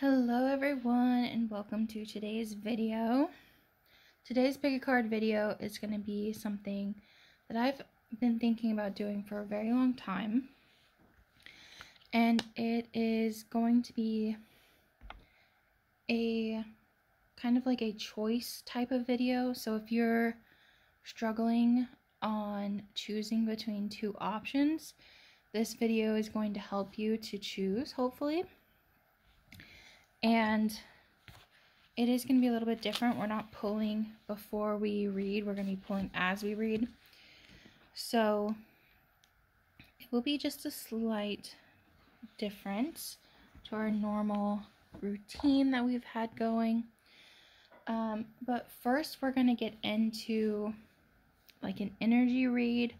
Hello everyone and welcome to today's video. Today's pick a card video is going to be something that I've been thinking about doing for a very long time. And it is going to be a kind of like a choice type of video. So if you're struggling on choosing between two options, this video is going to help you to choose, hopefully. And it is going to be a little bit different. We're not pulling before we read. We're going to be pulling as we read. So it will be just a slight difference to our normal routine that we've had going. Um, but first, we're going to get into like an energy read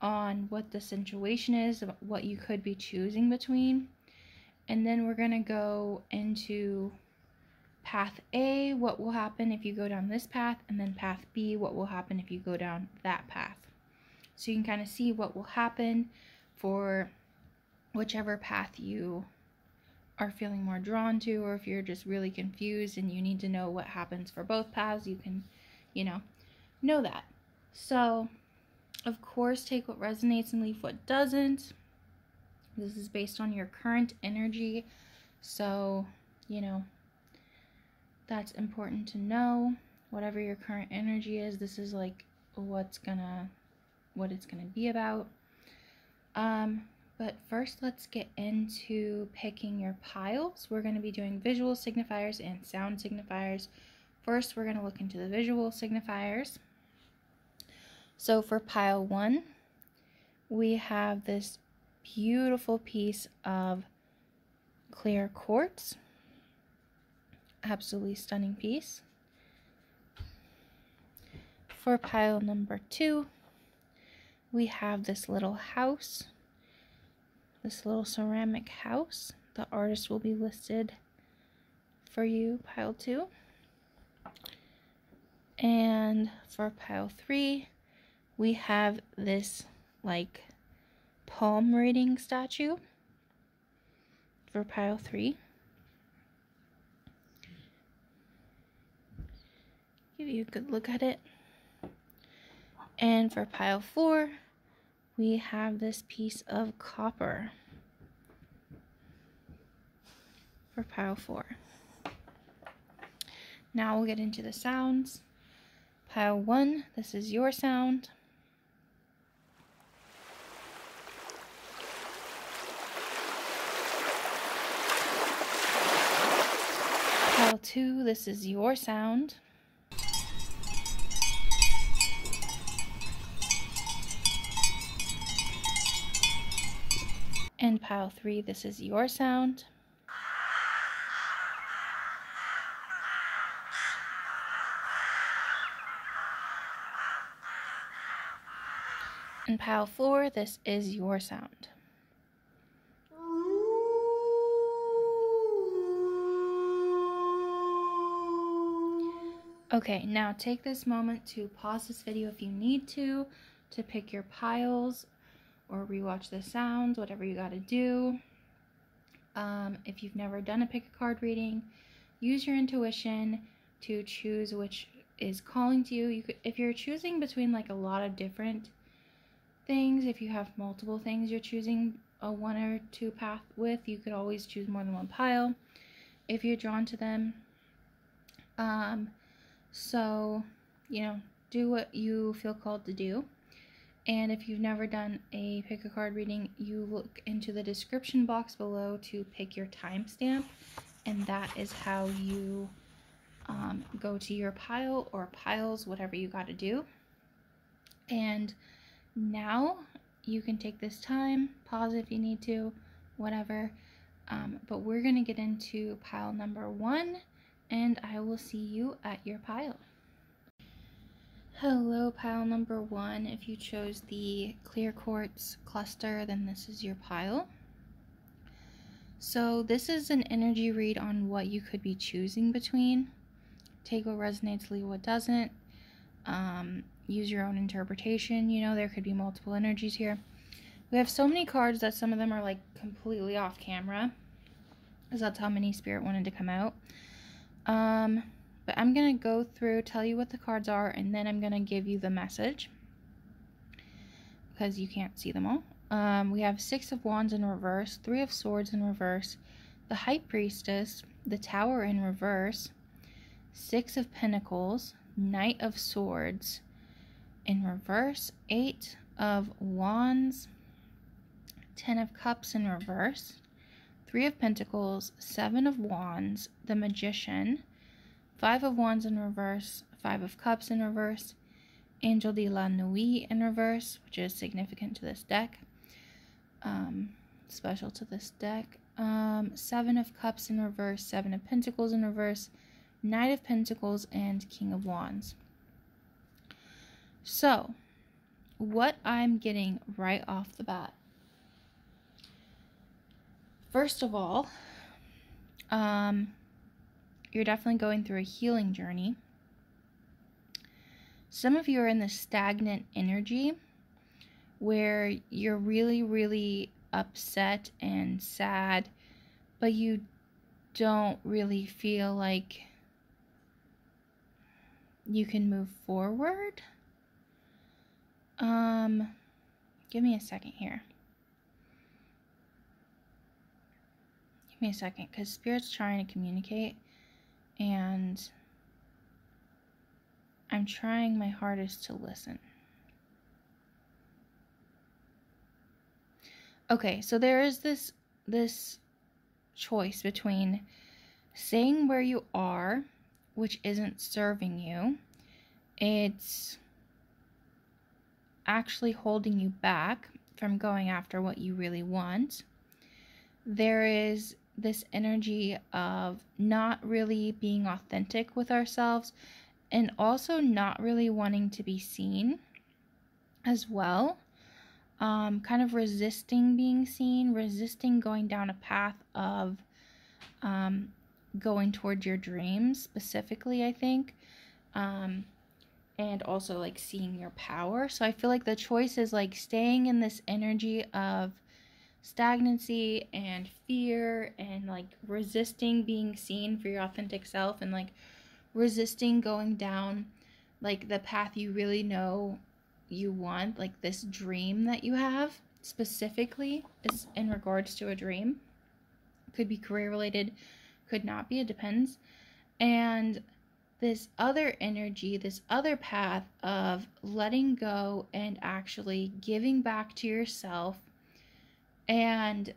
on what the situation is, what you could be choosing between. And then we're going to go into path A, what will happen if you go down this path, and then path B, what will happen if you go down that path. So you can kind of see what will happen for whichever path you are feeling more drawn to, or if you're just really confused and you need to know what happens for both paths, you can, you know, know that. So, of course, take what resonates and leave what doesn't. This is based on your current energy. So, you know, that's important to know. Whatever your current energy is, this is like what's gonna, what it's gonna be about. Um, but first, let's get into picking your piles. We're going to be doing visual signifiers and sound signifiers. First, we're going to look into the visual signifiers. So for pile one, we have this beautiful piece of clear quartz. Absolutely stunning piece. For pile number two, we have this little house, this little ceramic house. The artist will be listed for you, pile two. And for pile three, we have this like palm reading statue for pile three. Give you a good look at it. And for pile four, we have this piece of copper for pile four. Now we'll get into the sounds. Pile one, this is your sound. Pile 2, this is your sound. And pile 3, this is your sound. And pile 4, this is your sound. Okay, now take this moment to pause this video if you need to, to pick your piles or rewatch the sounds, whatever you gotta do. Um, if you've never done a pick a card reading, use your intuition to choose which is calling to you. You could, if you're choosing between like a lot of different things, if you have multiple things you're choosing a one or two path with, you could always choose more than one pile if you're drawn to them. Um, so, you know, do what you feel called to do. And if you've never done a pick a card reading, you look into the description box below to pick your timestamp, and that is how you um, go to your pile or piles, whatever you got to do. And now you can take this time, pause if you need to, whatever. Um, but we're going to get into pile number one and I will see you at your pile. Hello, pile number one. If you chose the clear quartz cluster, then this is your pile. So this is an energy read on what you could be choosing between. Take what resonates, leave what doesn't. Um, use your own interpretation. You know, there could be multiple energies here. We have so many cards that some of them are like completely off camera. because that's how many spirit wanted to come out. Um, but I'm going to go through, tell you what the cards are, and then I'm going to give you the message because you can't see them all. Um, we have Six of Wands in reverse, Three of Swords in reverse, the High Priestess, the Tower in reverse, Six of Pentacles, Knight of Swords in reverse, Eight of Wands, Ten of Cups in reverse, Three of Pentacles, Seven of Wands, the Magician, Five of Wands in reverse, Five of Cups in reverse, Angel de la Nuit in reverse, which is significant to this deck, um, special to this deck. Um, Seven of Cups in reverse, Seven of Pentacles in reverse, Knight of Pentacles, and King of Wands. So, what I'm getting right off the bat. First of all, um, you're definitely going through a healing journey. Some of you are in the stagnant energy where you're really, really upset and sad, but you don't really feel like you can move forward. Um, give me a second here. Me a second, because Spirit's trying to communicate, and I'm trying my hardest to listen. Okay, so there is this this choice between staying where you are, which isn't serving you. It's actually holding you back from going after what you really want. There is this energy of not really being authentic with ourselves and also not really wanting to be seen as well. Um, kind of resisting being seen, resisting going down a path of um, going towards your dreams, specifically, I think. Um, and also like seeing your power. So I feel like the choice is like staying in this energy of stagnancy and fear and like resisting being seen for your authentic self and like resisting going down like the path you really know you want, like this dream that you have specifically is in regards to a dream. Could be career related, could not be, it depends. And this other energy, this other path of letting go and actually giving back to yourself and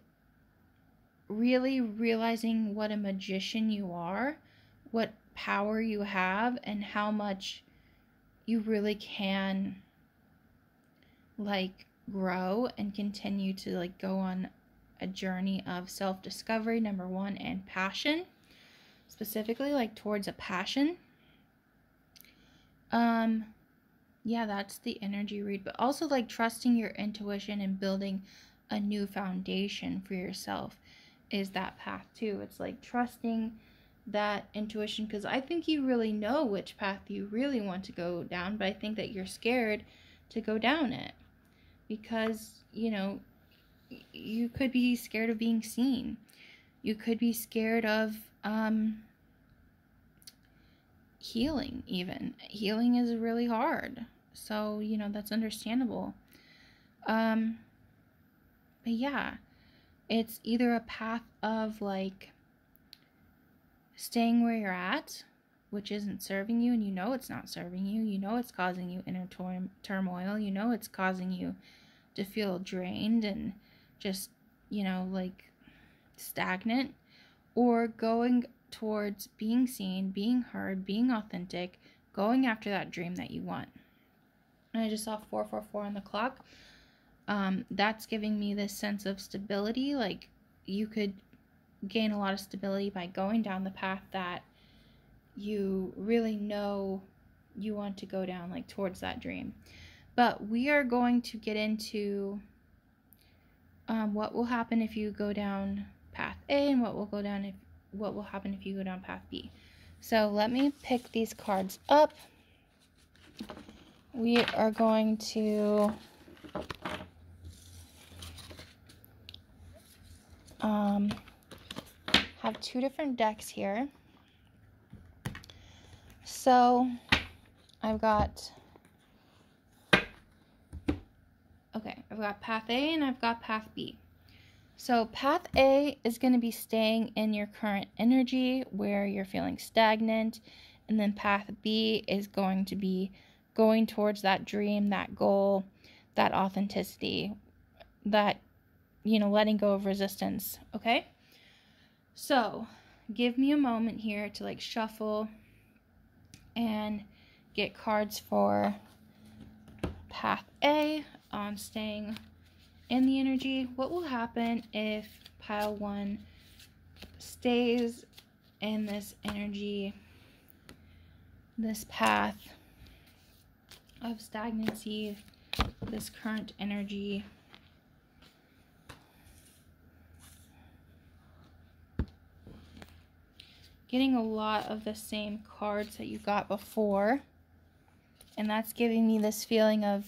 really realizing what a magician you are, what power you have and how much you really can like grow and continue to like go on a journey of self-discovery number 1 and passion specifically like towards a passion. Um yeah that's the energy read but also like trusting your intuition and building a new foundation for yourself is that path too it's like trusting that intuition because I think you really know which path you really want to go down, but I think that you're scared to go down it because, you know, you could be scared of being seen. You could be scared of um, healing, even. Healing is really hard. So, you know, that's understandable. Um, but yeah, it's either a path of like staying where you're at, which isn't serving you, and you know it's not serving you, you know it's causing you inner tor- turmoil, you know it's causing you to feel drained and just, you know, like stagnant, or going towards being seen, being heard, being authentic, going after that dream that you want. And I just saw 444 on the clock. Um, that's giving me this sense of stability. Like you could gain a lot of stability by going down the path that you really know you want to go down, like towards that dream. But we are going to get into um, what will happen if you go down path A and what will go down if what will happen if you go down path B. So let me pick these cards up. We are going to um, have two different decks here. So I've got okay, I've got path A and I've got path B. So path A is going to be staying in your current energy where you're feeling stagnant and then path B is going to be going towards that dream, that goal, that authenticity, that you know, letting go of resistance, okay? So, give me a moment here to like shuffle and get cards for path A on staying in the energy. What will happen if pile one stays in this energy, this path of stagnancy, this current energy? Getting a lot of the same cards that you got before. And that's giving me this feeling of,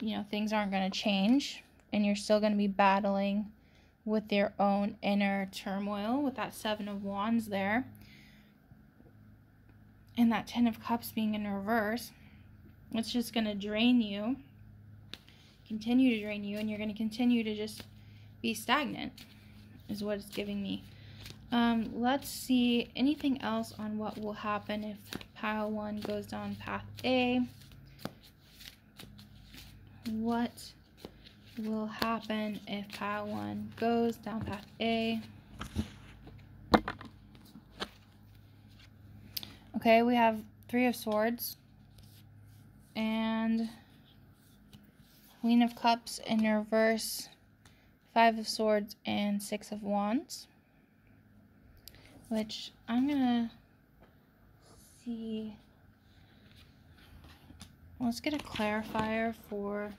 you know, things aren't going to change. And you're still going to be battling with your own inner turmoil with that Seven of Wands there. And that Ten of Cups being in reverse. It's just going to drain you, continue to drain you, and you're going to continue to just be stagnant, is what it's giving me. Um, let's see anything else on what will happen if pile 1 goes down path A. What will happen if pile 1 goes down path A? Okay, we have Three of Swords and Queen of Cups in reverse, Five of Swords, and Six of Wands which I'm gonna see. Let's get a clarifier for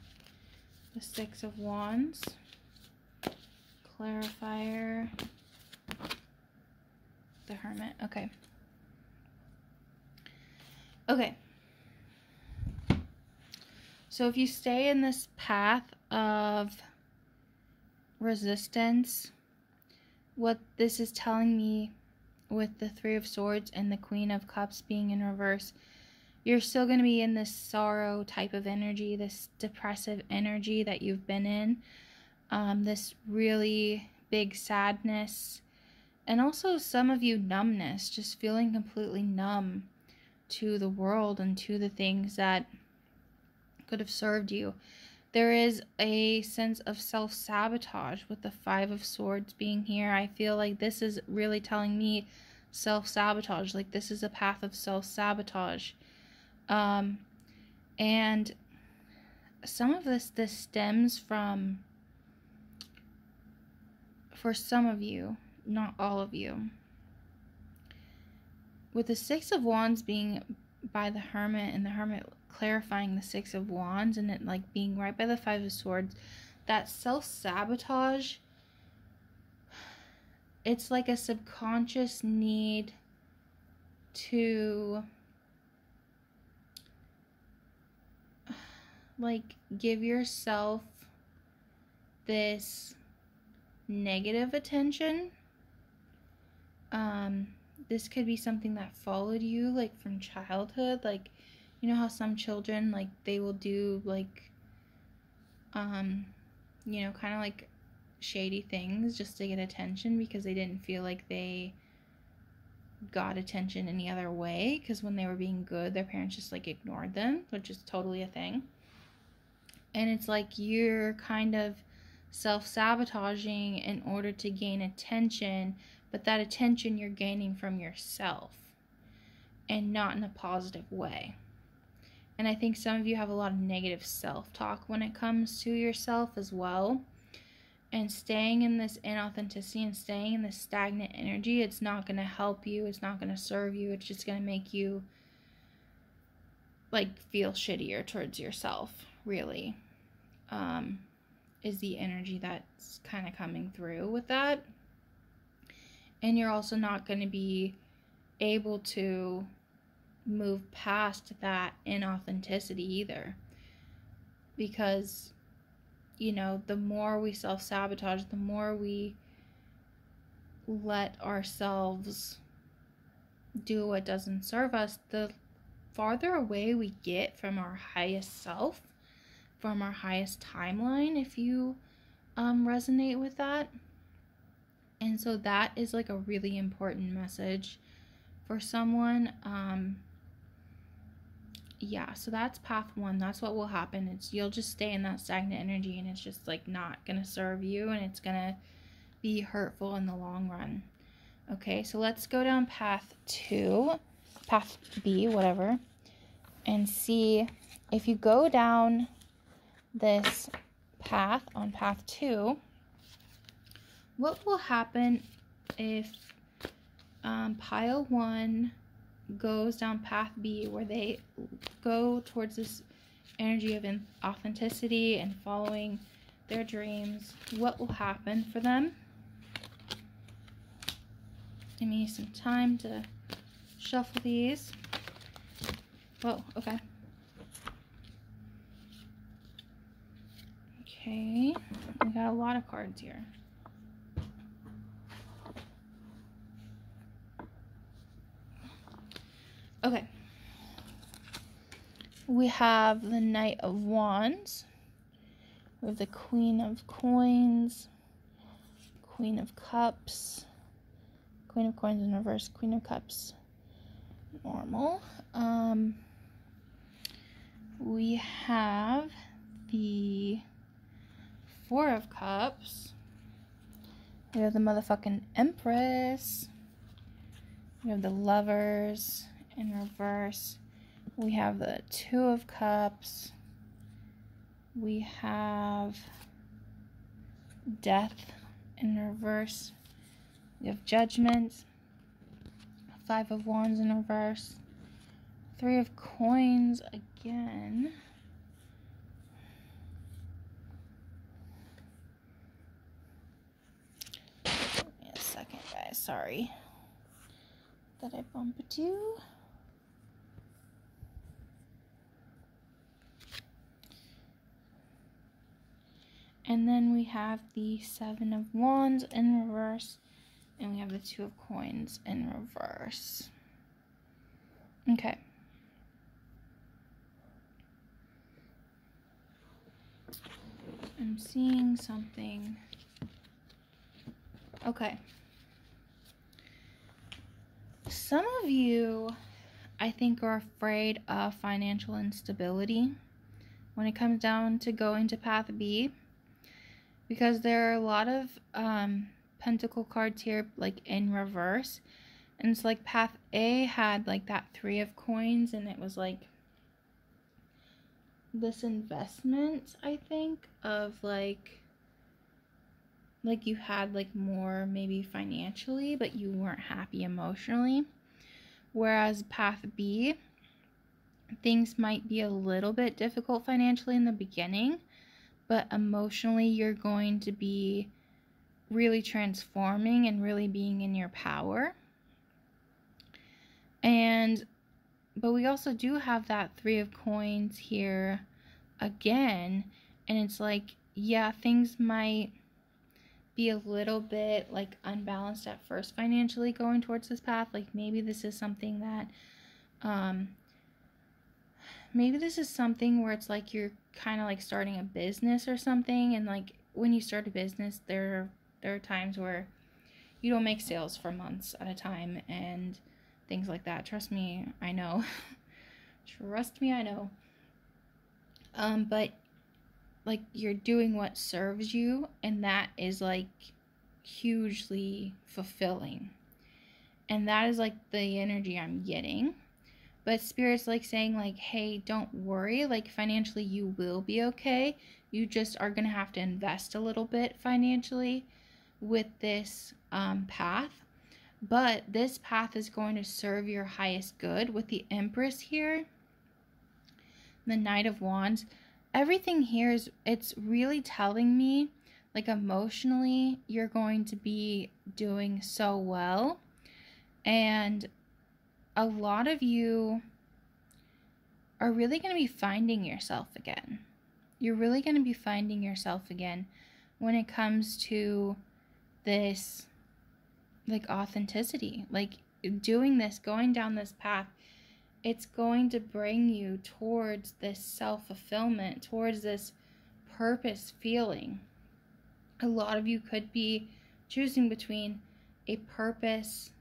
the Six of Wands. Clarifier. The Hermit. Okay. Okay. So if you stay in this path of resistance, what this is telling me with the Three of Swords and the Queen of Cups being in reverse, you're still going to be in this sorrow type of energy, this depressive energy that you've been in, um, this really big sadness, and also some of you numbness, just feeling completely numb to the world and to the things that could have served you. There is a sense of self sabotage with the Five of Swords being here. I feel like this is really telling me self sabotage. Like, this is a path of self sabotage. Um, and some of this this stems from for some of you not all of you with the six of wands being by the hermit and the hermit clarifying the Six of Wands and it like being right by the Five of Swords, that self sabotage, it's like a subconscious need to like give yourself this negative attention. Um, this could be something that followed you like from childhood, like you know how some children like they will do like um you know kind of like shady things just to get attention because they didn't feel like they got attention any other way because when they were being good their parents just like ignored them which is totally a thing. And it's like you're kind of self-sabotaging in order to gain attention but that attention you're gaining from yourself and not in a positive way and I think some of you have a lot of negative self talk when it comes to yourself as well. And staying in this inauthenticity and staying in this stagnant energy, it's not going to help you. It's not going to serve you. It's just going to make you like feel shittier towards yourself, really. Um, is the energy that's kind of coming through with that. And you're also not going to be able to move past that inauthenticity either. Because, you know, the more we self sabotage, the more we let ourselves do what doesn't serve us, the farther away we get from our highest self, from our highest timeline, if you um, resonate with that. And so that is like a really important message for someone. Um, yeah, so that's path one. That's what will happen. It's you'll just stay in that stagnant energy and it's just like not gonna serve you and it's gonna be hurtful in the long run. Okay, so let's go down path two, path B, whatever, and see if you go down this path on path two, what will happen if um, pile one goes down path B, where they go towards this energy of authenticity and following their dreams? What will happen for them? Give me some time to shuffle these. Whoa, okay. Okay, we got a lot of cards here. Okay. We have the Knight of Wands. We have the Queen of Coins, Queen of Cups, Queen of Coins in reverse, Queen of Cups, normal. Um, we have the Four of Cups. We have the motherfucking Empress. We have the Lovers in reverse. We have the Two of Cups. We have Death in reverse. We have Judgment, Five of Wands in reverse, Three of Coins again. Give me a second, guys. Sorry that I bumped you. And then we have the Seven of Wands in reverse and we have the Two of Coins in reverse. Okay. I'm seeing something. Okay. Some of you, I think, are afraid of financial instability when it comes down to going to Path B because there are a lot of um, pentacle cards here like in reverse. And it's like path a had like that three of coins and it was like this investment i think of like like you had like more maybe financially but you weren't happy emotionally. Whereas path b things might be a little bit difficult financially in the beginning but emotionally you're going to be really transforming and really being in your power. And but we also do have that 3 of coins here again and it's like yeah, things might be a little bit like unbalanced at first financially going towards this path. Like maybe this is something that um maybe this is something where it's like you're kind of like starting a business or something and like when you start a business there there are times where you don't make sales for months at a time and things like that. Trust me, I know. Trust me, I know. Um, but like you're doing what serves you, and that is like hugely fulfilling. And that is like the energy I'm getting. But spirit's like saying like, "Hey, don't worry. Like financially you will be okay. You just are going to have to invest a little bit financially with this um, path, but this path is going to serve your highest good with the Empress here, the Knight of Wands. Everything here is, it's really telling me, like emotionally, you're going to be doing so well. And a lot of you are really going to be finding yourself again. You're really going to be finding yourself again when it comes to this like authenticity. Like doing this, going down this path, it's going to bring you towards this self fulfillment, towards this purpose feeling. A lot of you could be choosing between a purpose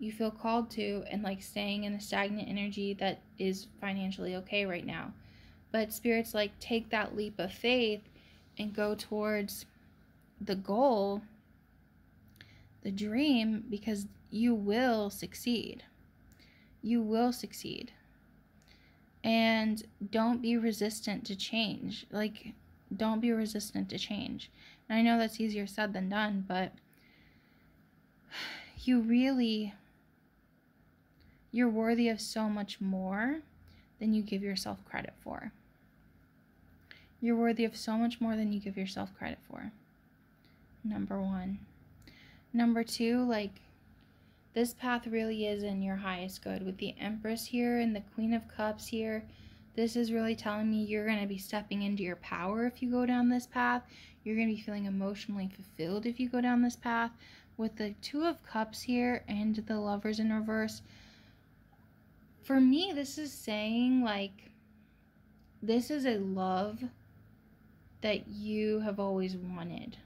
you feel called to and like staying in a stagnant energy that is financially okay right now. But spirits like take that leap of faith and go towards the goal, the dream, because you will succeed. You will succeed. And don't be resistant to change. Like, don't be resistant to change. And I know that's easier said than done, but you really you're worthy of so much more than you give yourself credit for. You're worthy of so much more than you give yourself credit for. Number one. Number two, like, this path really is in your highest good. With the Empress here and the Queen of Cups here, this is really telling me you're going to be stepping into your power if you go down this path. You're going to be feeling emotionally fulfilled if you go down this path. With the Two of Cups here and the Lovers in reverse, for me, this is saying like this is a love that you have always wanted.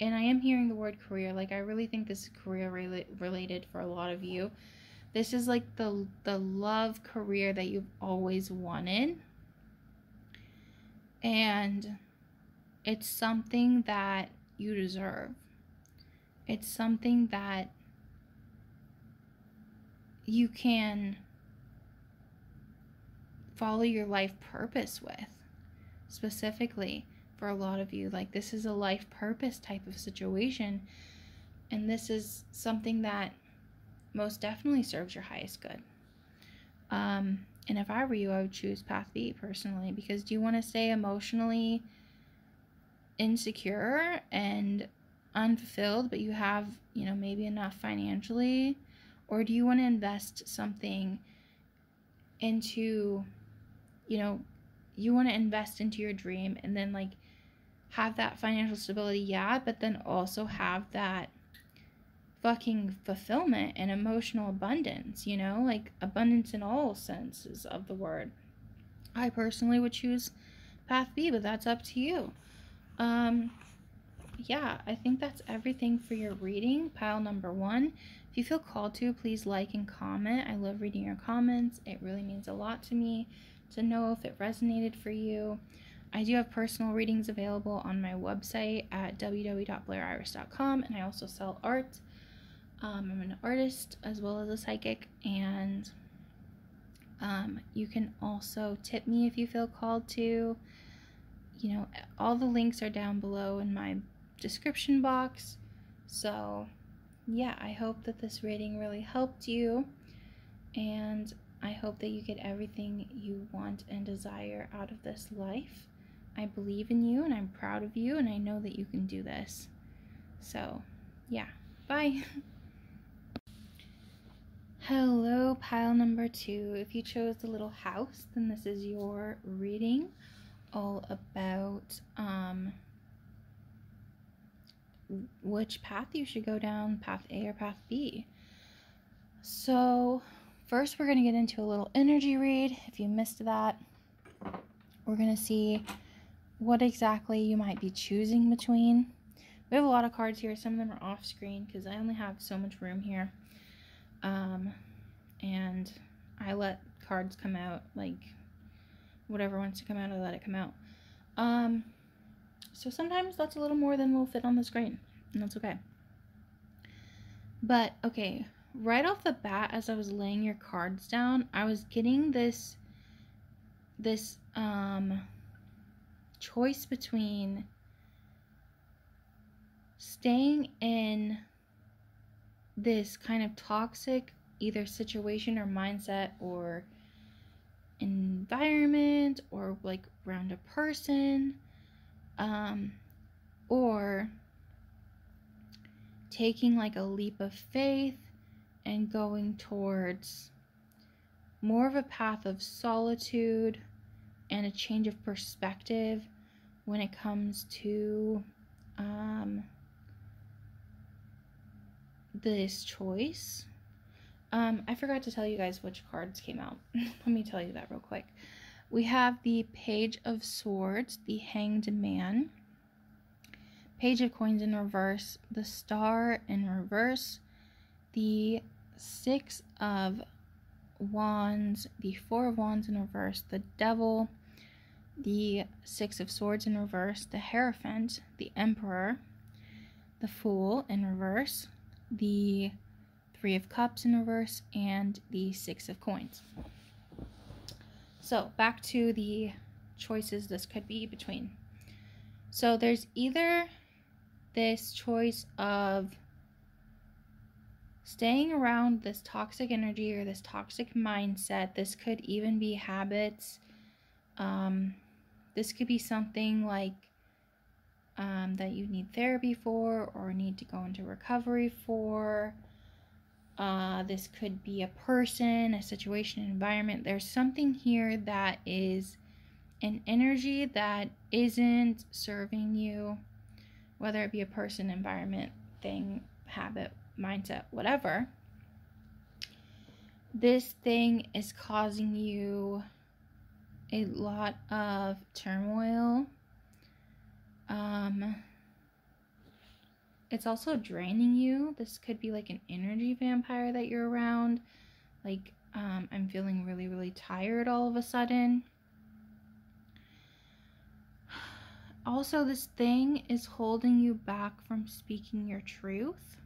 And I am hearing the word career. Like I really think this is career rela- related for a lot of you. This is like the the love career that you've always wanted. And it's something that you deserve. It's something that you can follow your life purpose with. Specifically, for a lot of you, like this is a life purpose type of situation, and this is something that most definitely serves your highest good. Um, and if I were you, I would choose path B personally because do you want to stay emotionally insecure and unfulfilled, but you have, you know, maybe enough financially? Or do you want to invest something into you know, you want to invest into your dream and then like have that financial stability, yeah, but then also have that fucking fulfillment and emotional abundance, you know, like abundance in all senses of the word. I personally would choose path B, but that's up to you. Um yeah, I think that's everything for your reading, pile number 1. If you feel called to, please like and comment. I love reading your comments. It really means a lot to me to know if it resonated for you. I do have personal readings available on my website at www.blairiris.com, and I also sell art. Um, I'm an artist as well as a psychic, and um, you can also tip me if you feel called to. You know, all the links are down below in my description box. So, yeah, I hope that this reading really helped you. And I hope that you get everything you want and desire out of this life. I believe in you and I'm proud of you, and I know that you can do this. So, yeah, bye. Hello, pile number two. If you chose the little house, then this is your reading all about um, which path you should go down, path A or path B. So, First, we're going to get into a little energy read. If you missed that, we're going to see what exactly you might be choosing between. We have a lot of cards here. Some of them are off screen because I only have so much room here. Um, and I let cards come out, like whatever wants to come out, I let it come out. Um, so sometimes that's a little more than will fit on the screen, and that's okay. But okay, right off the bat as I was laying your cards down, I was getting this this um choice between staying in this kind of toxic either situation or mindset or environment or like around a person um or taking like a leap of faith and going towards more of a path of solitude and a change of perspective when it comes to um, this choice. Um, I forgot to tell you guys which cards came out. Let me tell you that real quick. We have the Page of Swords, the Hanged Man, Page of Coins in reverse, the Star in reverse, the Six of Wands, the Four of Wands in reverse, the Devil, the Six of Swords in reverse, the Hierophant, the Emperor, the Fool in reverse, the Three of Cups in reverse, and the Six of Coins. So back to the choices this could be between. So there's either this choice of staying around this toxic energy or this toxic mindset. This could even be habits. Um, this could be something like um, that you need therapy for or need to go into recovery for. Uh, this could be a person, a situation, environment. There's something here that is an energy that isn't serving you, whether it be a person, environment, thing, habit, mindset, whatever. This thing is causing you a lot of turmoil. Um, it's also draining you. This could be like an energy vampire that you're around. Like, um, I'm feeling really, really tired all of a sudden. Also, this thing is holding you back from speaking your truth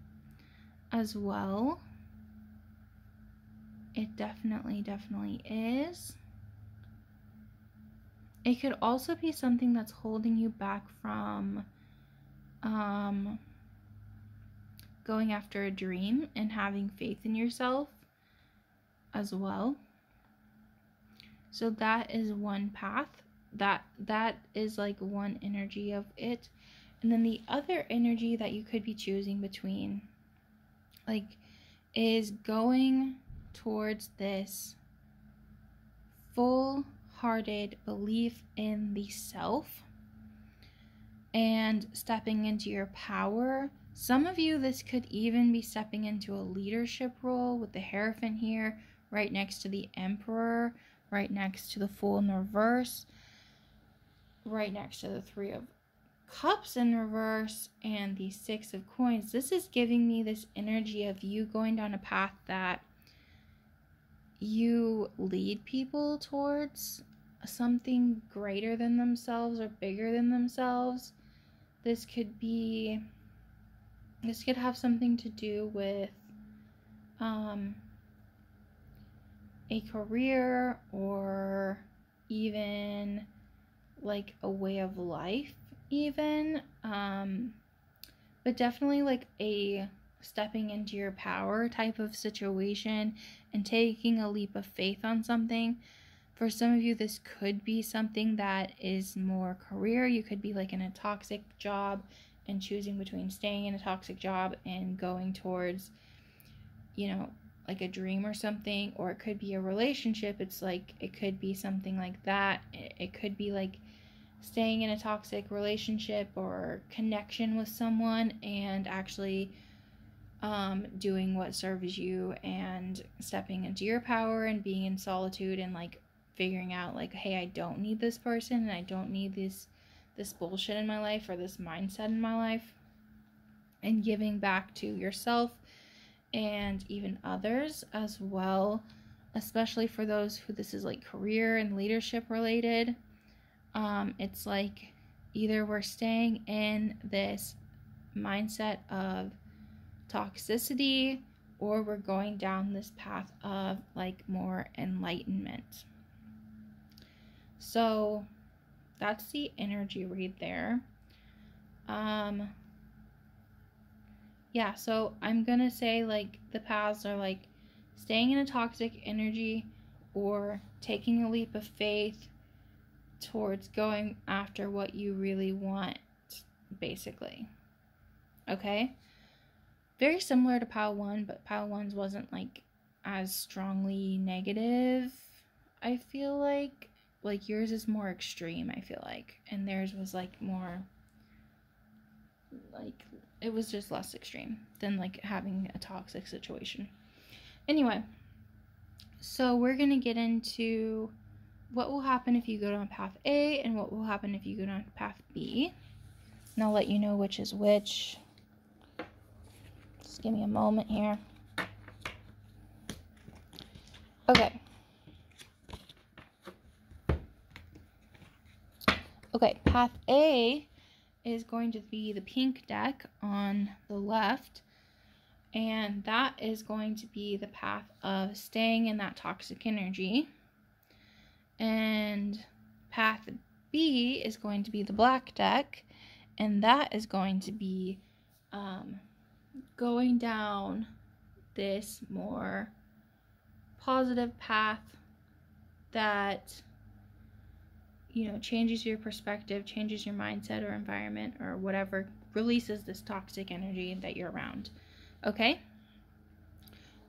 as well. It definitely, definitely is. It could also be something that's holding you back from um, going after a dream and having faith in yourself as well. So that is one path. That that is like one energy of it. And then the other energy that you could be choosing between like is going towards this full hearted belief in the self and stepping into your power. Some of you, this could even be stepping into a leadership role with the Hierophant here, right next to the Emperor, right next to the Fool in the reverse, right next to the Three of Cups in reverse, and the Six of Coins. This is giving me this energy of you going down a path that you lead people towards something greater than themselves or bigger than themselves. This could be this could have something to do with um, a career or even like a way of life, even. Um, but definitely like a stepping into your power type of situation and taking a leap of faith on something. For some of you, this could be something that is more career. You could be like in a toxic job and choosing between staying in a toxic job and going towards, you know, like a dream or something, or it could be a relationship. It's like it could be something like that. It could be like staying in a toxic relationship or connection with someone and actually um, doing what serves you and stepping into your power and being in solitude and like figuring out like hey i don't need this person and i don't need this this bullshit in my life or this mindset in my life and giving back to yourself and even others as well, especially for those who this is like career and leadership related. Um, it's like either we're staying in this mindset of toxicity or we're going down this path of like more enlightenment. So, that's the energy read there. Um, yeah, so I'm gonna say like the paths are like staying in a toxic energy or taking a leap of faith towards going after what you really want, basically. Okay? Very similar to Pile 1, but Pile 1's wasn't like as strongly negative, I feel like like yours is more extreme, I feel like, and theirs was like more like it was just less extreme than like having a toxic situation. Anyway, so we're going to get into what will happen if you go down path A and what will happen if you go down path B. And I'll let you know which is which. Just give me a moment here. Okay. Okay, path A is going to be the pink deck on the left. And that is going to be the path of staying in that toxic energy. And path B is going to be the black deck. And that is going to be um, going down this more positive path that you know changes your perspective changes your mindset or environment or whatever releases this toxic energy that you're around. Okay?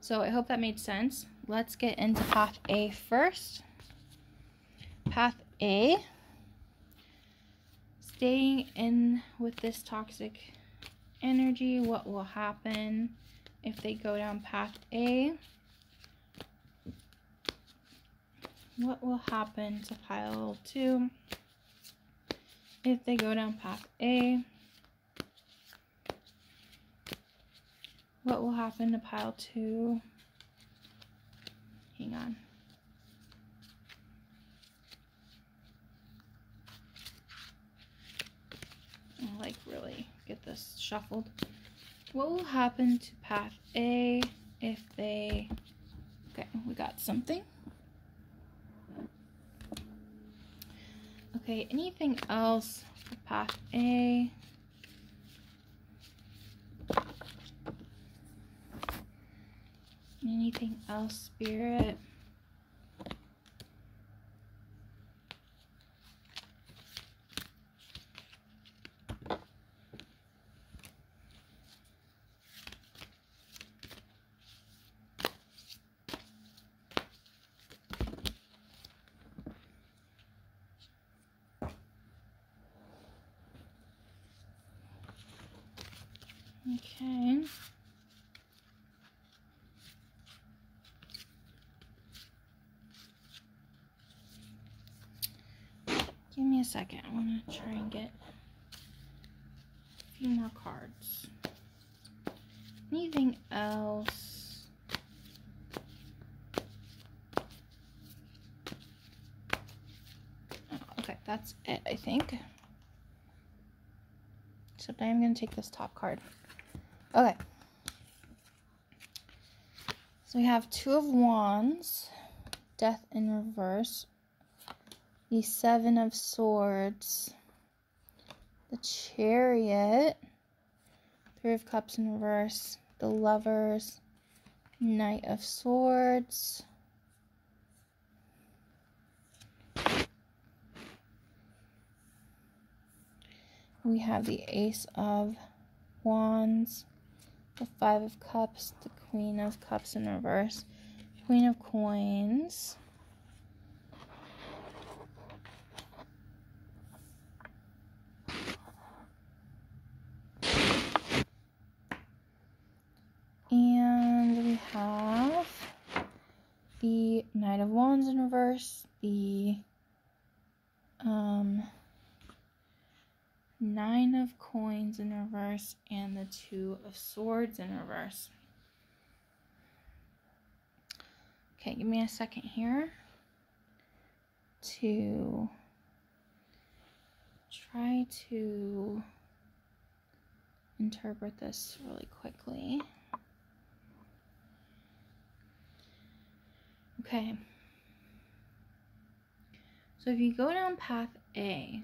So i hope that made sense. Let's get into path a first path a staying in with this toxic energy what will happen if they go down path a what will happen to pile 2 if they go down path A? What will happen to pile 2? Hang on. I'll like really get this shuffled. What will happen to path A if they... Okay, we got something. Okay, anything else for path A? Anything else, Spirit? Okay. Give me a second. I want to try and get a few more cards. Anything else? Oh, okay, that's it, I think. So now I'm going to take this top card. Okay. So we have two of wands, death in reverse, the seven of swords, the chariot, three of cups in reverse, the lovers, knight of swords, we have the ace of wands, the Five of Cups, the Queen of Cups in reverse, Queen of Coins. And we have the Knight of Wands in reverse, the um, nine of coins in reverse and the two of swords in reverse. Okay, give me a second here to try to interpret this really quickly. Okay. So if you go down path A,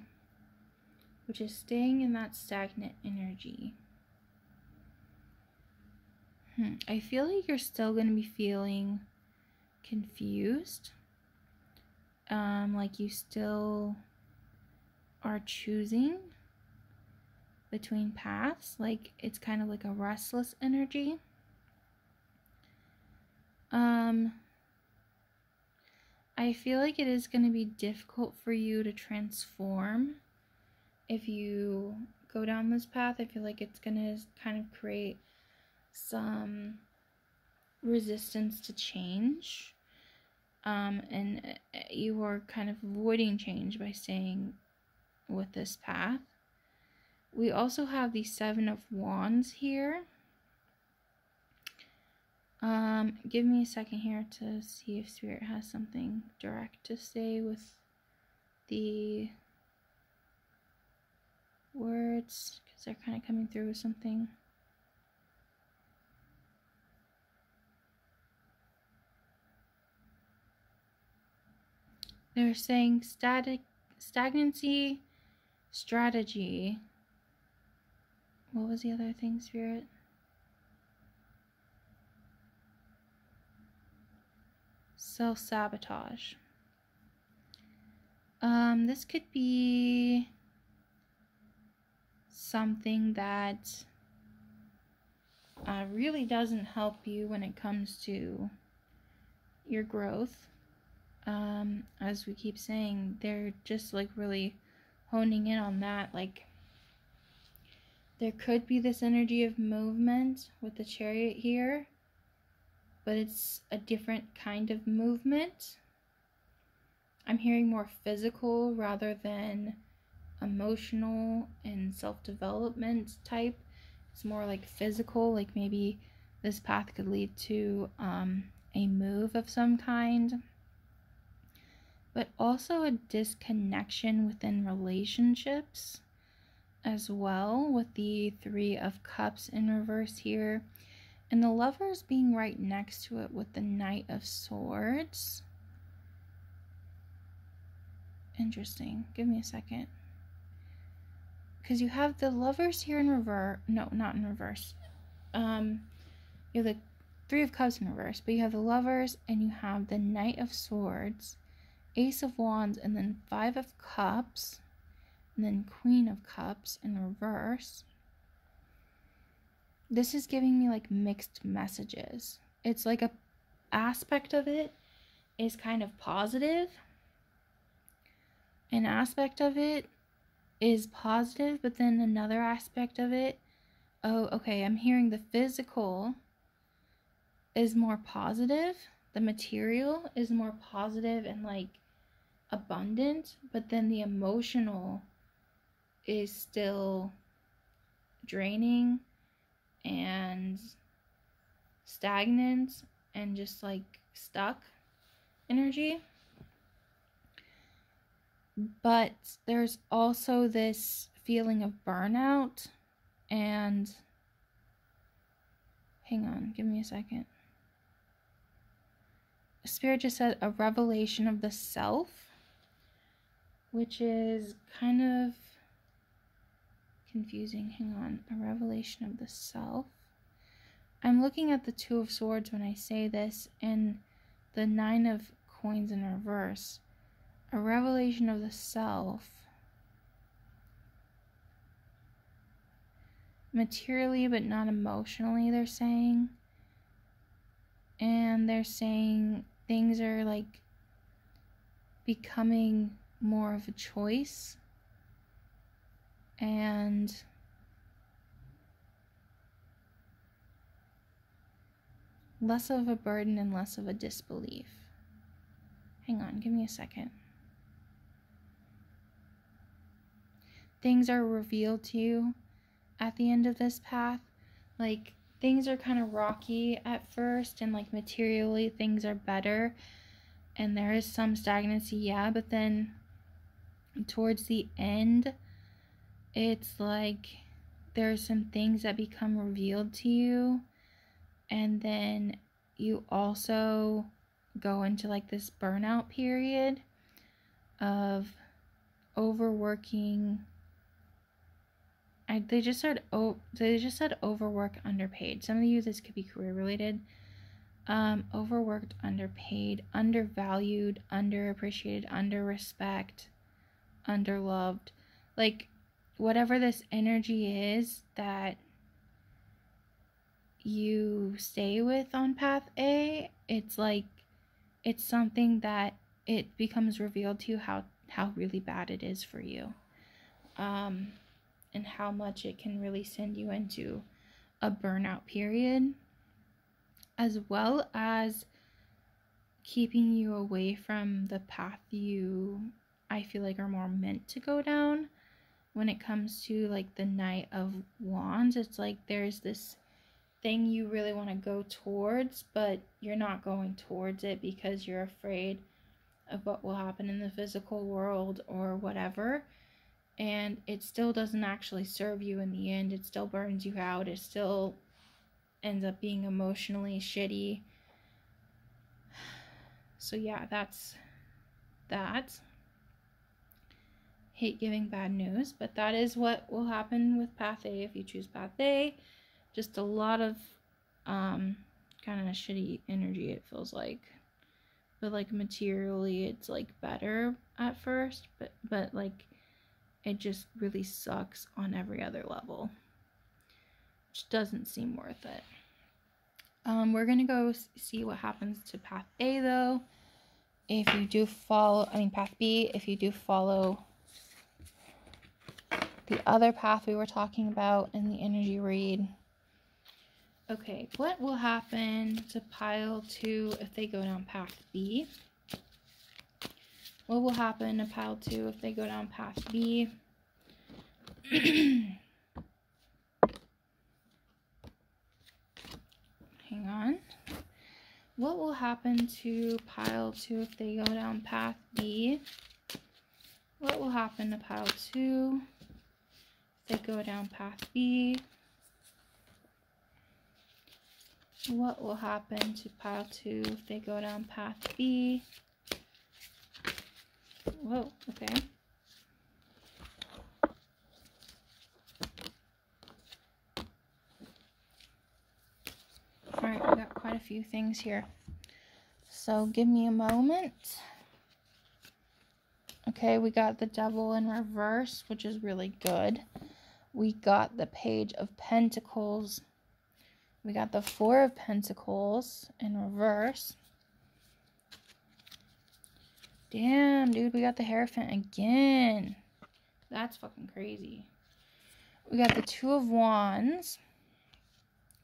which is staying in that stagnant energy. Hmm. I feel like you're still going to be feeling confused. Um, like you still are choosing between paths. Like it's kind of like a restless energy. Um, I feel like it is going to be difficult for you to transform if you go down this path. I feel like it's going to kind of create some resistance to change. Um, and uh, you are kind of avoiding change by staying with this path. We also have the Seven of Wands here. Um, give me a second here to see if Spirit has something direct to say with the words because they're kind of coming through with something. They're saying static stagnancy strategy. What was the other thing, Spirit? Self sabotage. Um, this could be something that uh, really doesn't help you when it comes to your growth. Um, as we keep saying, they're just like really honing in on that. Like, there could be this energy of movement with the chariot here, but it's a different kind of movement. I'm hearing more physical rather than emotional and self development type. It's more like physical, like maybe this path could lead to um, a move of some kind, but also a disconnection within relationships as well, with the Three of Cups in reverse here, and the Lovers being right next to it with the Knight of Swords. Interesting. Give me a second because you have the lovers here in reverse. No, not in reverse. Um, you have the three of cups in reverse, but you have the lovers and you have the knight of swords, ace of wands, and then five of cups, and then queen of cups in reverse. This is giving me like mixed messages. It's like a aspect of it is kind of positive. An aspect of it is positive, but then another aspect of it, oh, okay, I'm hearing the physical is more positive, the material is more positive and like abundant, but then the emotional is still draining and stagnant and just like stuck energy but there's also this feeling of burnout and hang on give me a second. Spirit just said a revelation of the self which is kind of confusing. Hang on a revelation of the self. I'm looking at the two of swords when i say this and the nine of coins in reverse a revelation of the self materially but not emotionally they're saying and they're saying things are like becoming more of a choice and less of a burden and less of a disbelief. Hang on, give me a second. Things are revealed to you at the end of this path. Like things are kind of rocky at first and like materially things are better and there is some stagnancy, yeah, but then towards the end it's like there are some things that become revealed to you and then you also go into like this burnout period of overworking I, they just said oh they just said overwork underpaid. Some of you this could be career related. Um overworked underpaid undervalued underappreciated under respect underloved. Like whatever this energy is that you stay with on path A it's like it's something that it becomes revealed to you how how really bad it is for you. Um and how much it can really send you into a burnout period, as well as keeping you away from the path you I feel like are more meant to go down when it comes to like the Knight of Wands. It's like there's this thing you really want to go towards, but you're not going towards it because you're afraid of what will happen in the physical world or whatever. And it still doesn't actually serve you in the end. It still burns you out. It still ends up being emotionally shitty. So, yeah, that's that. Hate giving bad news, but that is what will happen with Path A if you choose Path A. Just a lot of um, kind of shitty energy, it feels like but like materially it's like better at first but but like it just really sucks on every other level which doesn't seem worth it. Um we're gonna go see what happens to path a though. If you do follow i mean path b if you do follow the other path we were talking about in the energy read. Okay, what will happen to pile 2 if they go down path B? What will happen to pile 2 if they go down path B? Hang on. What will happen to pile 2 if they go down path B? What will happen to pile 2 if they go down path B? what will happen to pile 2 if they go down path B. Whoa, okay. Alright, we got quite a few things here. So give me a moment. Okay, we got the devil in reverse, which is really good. We got the page of pentacles we got the Four of Pentacles in reverse. Damn, dude, we got the Hierophant again. That's fucking crazy. We got the Two of Wands.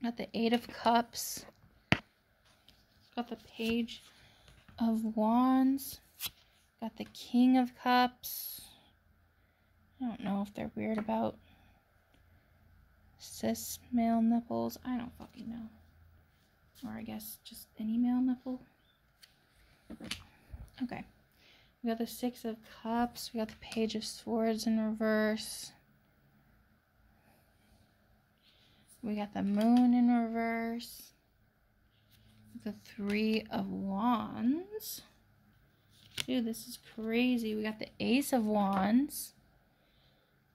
Got the Eight of Cups. Got the Page of Wands. Got the King of Cups. I don't know if they're weird about cis male nipples. I don't fucking know. Or I guess just any male nipple. Okay. We got the Six of Cups. We got the Page of Swords in reverse. We got the Moon in reverse. The Three of Wands. Dude, this is crazy. We got the Ace of Wands.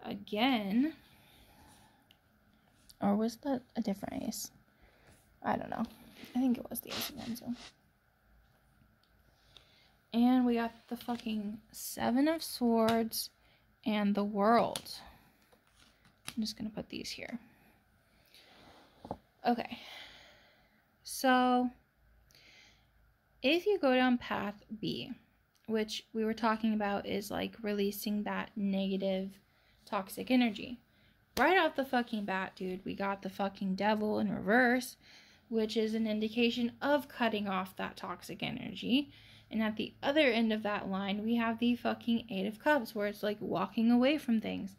Again. Or was that a different ace? I don't know. I think it was the ace of wands. And we got the fucking seven of swords and the world. I'm just going to put these here. Okay. So, if you go down path B, which we were talking about is like releasing that negative toxic energy right off the fucking bat, dude, we got the fucking devil in reverse, which is an indication of cutting off that toxic energy. And at the other end of that line, we have the fucking Eight of Cups, where it's like walking away from things.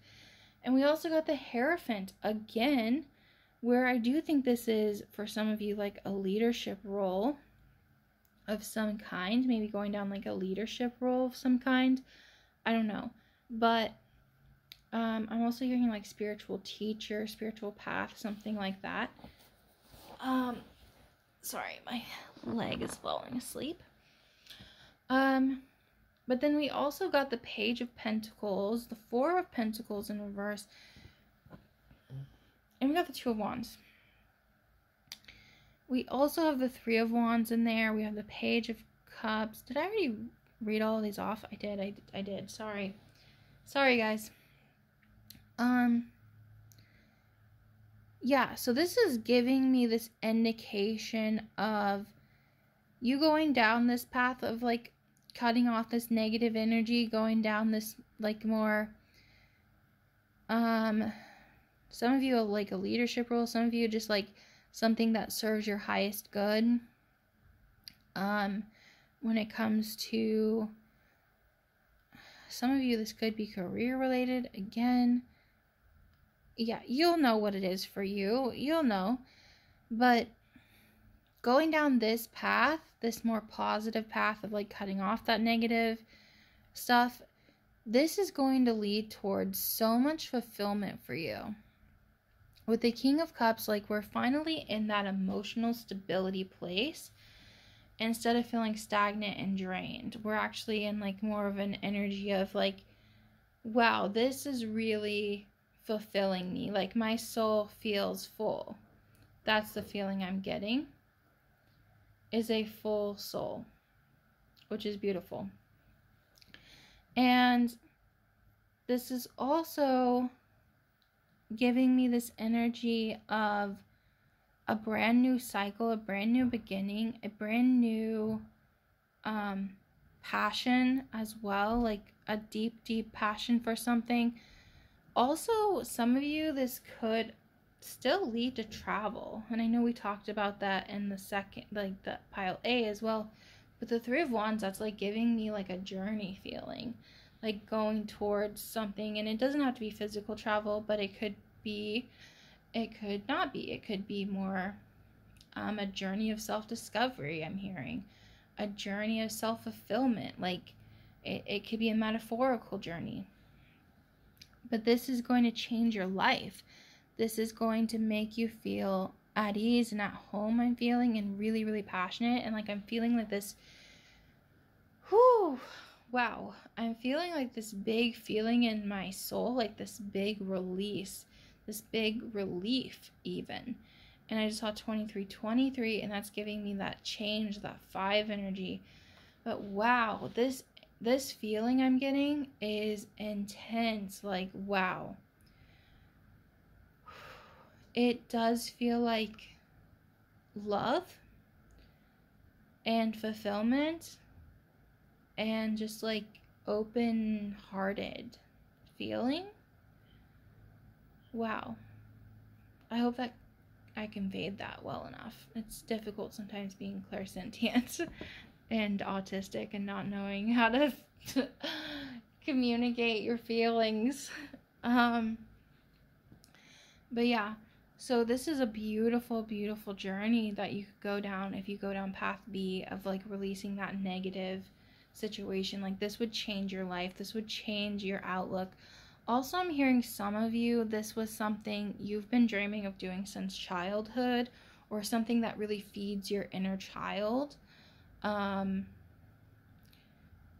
And we also got the Hierophant again, where I do think this is, for some of you, like a leadership role of some kind, maybe going down like a leadership role of some kind. I don't know. But um, I'm also hearing like spiritual teacher, spiritual path, something like that. Um, sorry, my leg is falling asleep. Um, but then we also got the Page of Pentacles, the Four of Pentacles in reverse, and we got the Two of Wands. We also have the Three of Wands in there. We have the Page of Cups. Did I already read all of these off? I did. I, I did. Sorry. Sorry, guys. Um, yeah, so this is giving me this indication of you going down this path of like cutting off this negative energy, going down this like more um Some of you like a leadership role, some of you just like something that serves your highest good. Um, when it comes to some of you, this could be career related. Again, yeah, you'll know what it is for you. You'll know. But going down this path, this more positive path of like cutting off that negative stuff, this is going to lead towards so much fulfillment for you. With the King of Cups, like we're finally in that emotional stability place. Instead of feeling stagnant and drained, we're actually in like more of an energy of like, wow, this is really fulfilling me. Like my soul feels full. That's the feeling I'm getting. Is a full soul, which is beautiful. And this is also giving me this energy of a brand new cycle, a brand new beginning, a brand new um, passion as well, like a deep, deep passion for something. Also, some of you, this could still lead to travel. And I know we talked about that in the second, like the pile A as well. But the Three of Wands, that's like giving me like a journey feeling, like going towards something. And it doesn't have to be physical travel, but it could be, it could not be. It could be more um, a journey of self discovery, I'm hearing, a journey of self fulfillment. Like it, it could be a metaphorical journey. But this is going to change your life. This is going to make you feel at ease and at home, I'm feeling, and really, really passionate. And like I'm feeling like this, whoo, wow. I'm feeling like this big feeling in my soul, like this big release, this big relief, even. And I just saw 2323, and that's giving me that change, that five energy. But wow, this this feeling I'm getting is intense. Like, wow it does feel like love and fulfillment and just like open hearted feeling. Wow. I hope that I conveyed that well enough. It's difficult sometimes being clairsentient and autistic and not knowing how to communicate your feelings. Um, but yeah, so this is a beautiful, beautiful journey that you could go down if you go down path B of like releasing that negative situation. Like this would change your life. This would change your outlook. Also, I'm hearing some of you, this was something you've been dreaming of doing since childhood or something that really feeds your inner child um,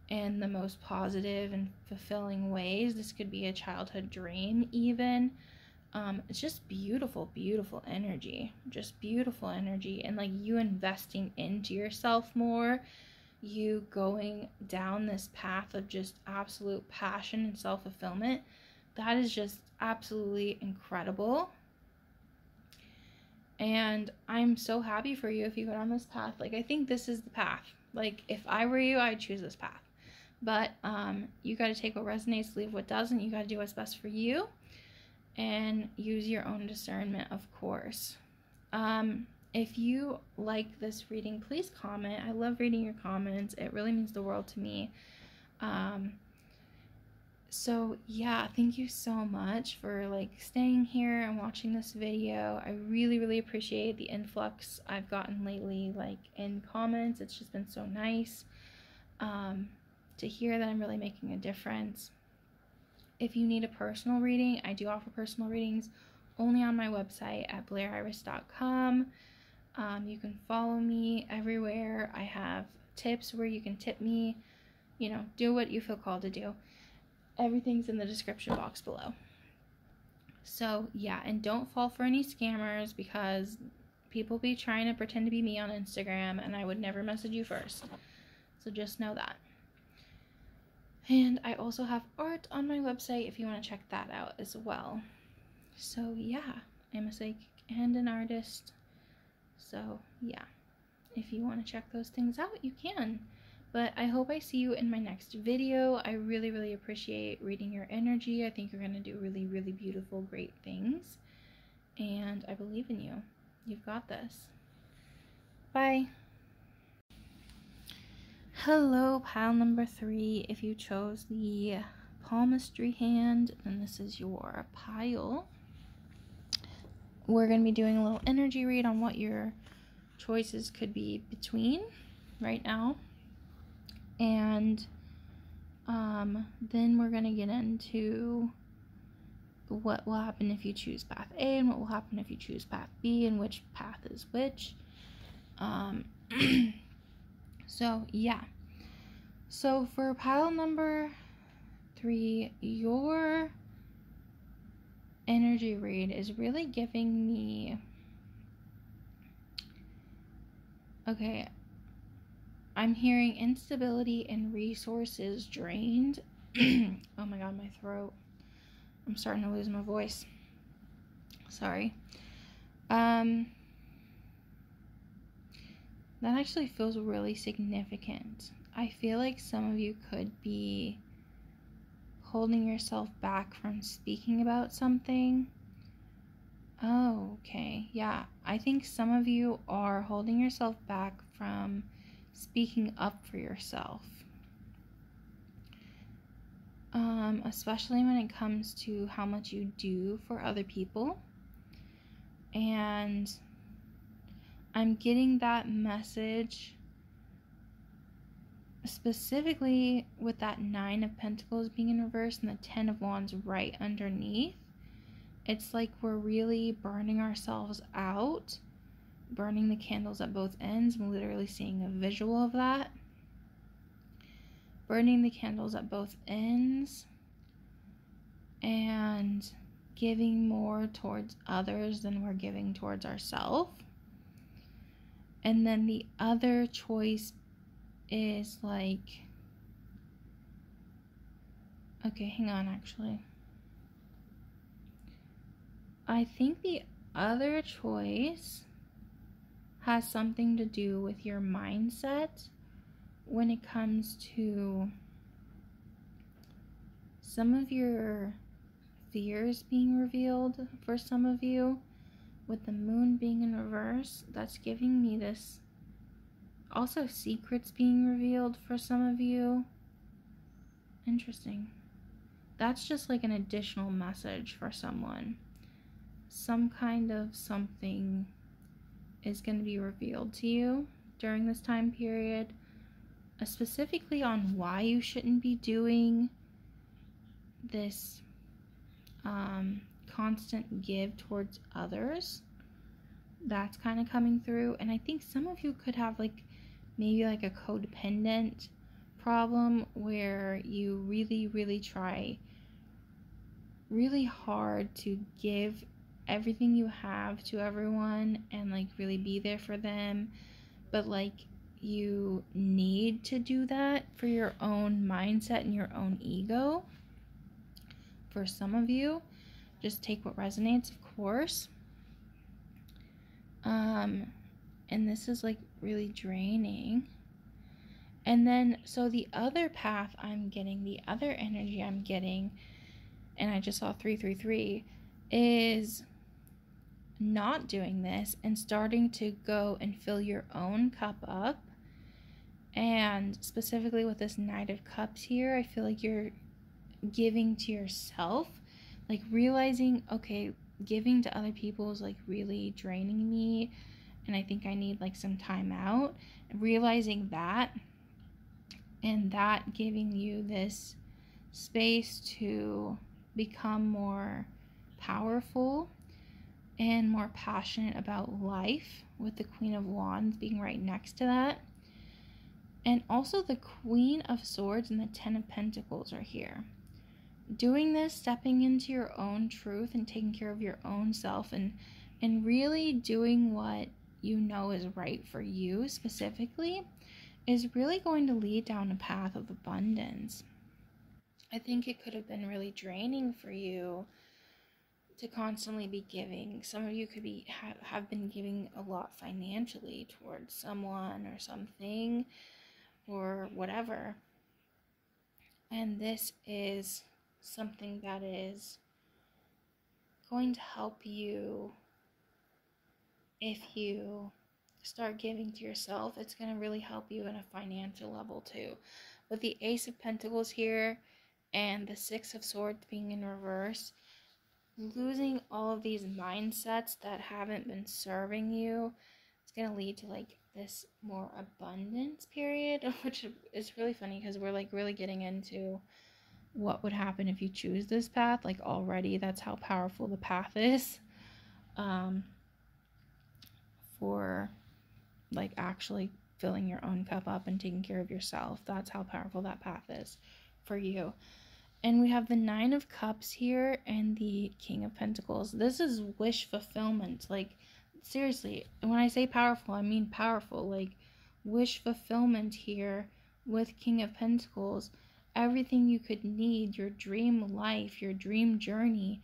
in the most positive and fulfilling ways. This could be a childhood dream, even um, it's just beautiful, beautiful energy. Just beautiful energy. And like you investing into yourself more, you going down this path of just absolute passion and self fulfillment. That is just absolutely incredible. And I'm so happy for you if you go down this path. Like, I think this is the path. Like, if I were you, I'd choose this path. But um, you got to take what resonates, leave what doesn't. You got to do what's best for you and use your own discernment, of course. Um, if you like this reading, please comment. I love reading your comments, it really means the world to me. Um, so yeah thank you so much for like staying here and watching this video i really really appreciate the influx i've gotten lately like in comments it's just been so nice um, to hear that i'm really making a difference if you need a personal reading, I do offer personal readings only on my website at blairiris.com. Um, you can follow me everywhere. I have tips where you can tip me. You know, do what you feel called to do. Everything's in the description box below. So, yeah, and don't fall for any scammers because people be trying to pretend to be me on Instagram and I would never message you first. So, just know that. And I also have art on my website if you want to check that out as well. So, yeah, I'm a psychic and an artist. So, yeah, if you want to check those things out, you can. But I hope I see you in my next video. I really, really appreciate reading your energy. I think you're going to do really, really beautiful, great things. And I believe in you. You've got this. Bye. Hello, pile number three. If you chose the palmistry hand, then this is your pile. We're going to be doing a little energy read on what your choices could be between right now. And um, then we're going to get into what will happen if you choose path A and what will happen if you choose path B and which path is which. Um, so, yeah. So, for pile number three, your energy read is really giving me. Okay, I'm hearing instability and resources drained. oh my god, my throat. I'm starting to lose my voice. Sorry. Um that actually feels really significant. I feel like some of you could be holding yourself back from speaking about something. Oh, okay. Yeah, I think some of you are holding yourself back from speaking up for yourself. Um, especially when it comes to how much you do for other people. And I'm getting that message specifically with that Nine of Pentacles being in reverse and the Ten of Wands right underneath. It's like we're really burning ourselves out burning the candles at both ends. I'm literally seeing a visual of that. Burning the candles at both ends and giving more towards others than we're giving towards ourselves. And then the other choice is like, okay, hang on, actually. I think the other choice has something to do with your mindset when it comes to some of your fears being revealed for some of you with the moon being in reverse that's giving me this also secrets being revealed for some of you. Interesting. That's just like an additional message for someone. Some kind of something is going to be revealed to you during this time period, uh, specifically on why you shouldn't be doing this um, constant give towards others. That's kind of coming through. And I think some of you could have like maybe like a codependent problem where you really, really try really hard to give everything you have to everyone and like really be there for them but like you need to do that for your own mindset and your own ego for some of you just take what resonates of course um and this is like really draining and then so the other path i'm getting the other energy i'm getting and i just saw 333 is not doing this and starting to go and fill your own cup up. And specifically with this Knight of Cups here, I feel like you're giving to yourself, like realizing, okay, giving to other people is like really draining me, and I think I need like some time out. Realizing that, and that giving you this space to become more powerful and more passionate about life, with the Queen of Wands being right next to that. And also, the Queen of Swords and the Ten of Pentacles are here. Doing this, stepping into your own truth and taking care of your own self, and, and really doing what you know is right for you specifically, is really going to lead down a path of abundance. I think it could have been really draining for you to constantly be giving. Some of you could be have, have been giving a lot financially towards someone or something, or whatever. And this is something that is going to help you if you start giving to yourself. It's going to really help you in a financial level too. With the Ace of Pentacles here and the Six of Swords being in reverse, losing all of these mindsets that haven't been serving you, it's going to lead to like this more abundance period, which is really funny because we're like really getting into what would happen if you choose this path. Like already, that's how powerful the path is. Um, for like actually filling your own cup up and taking care of yourself. That's how powerful that path is for you. And we have the Nine of Cups here and the King of Pentacles. This is wish fulfillment. Like, seriously, when I say powerful, I mean powerful. Like, wish fulfillment here with King of Pentacles. Everything you could need, your dream life, your dream journey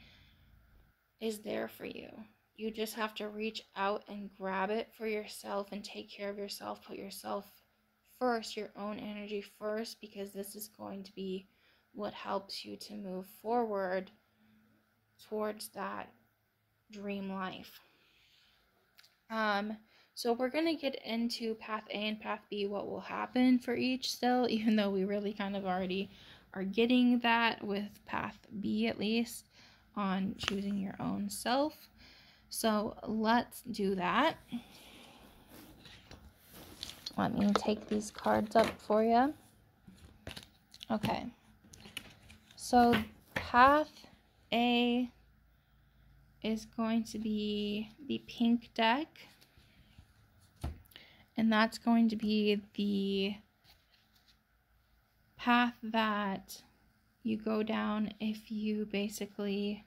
is there for you. You just have to reach out and grab it for yourself and take care of yourself. Put yourself first, your own energy first, because this is going to be what helps you to move forward towards that dream life. Um, so we're going to get into path A and path B, what will happen for each still, even though we really kind of already are getting that with path B at least on choosing your own self. So let's do that. Let me take these cards up for you. Okay. So path A is going to be the pink deck. And that's going to be the path that you go down if you basically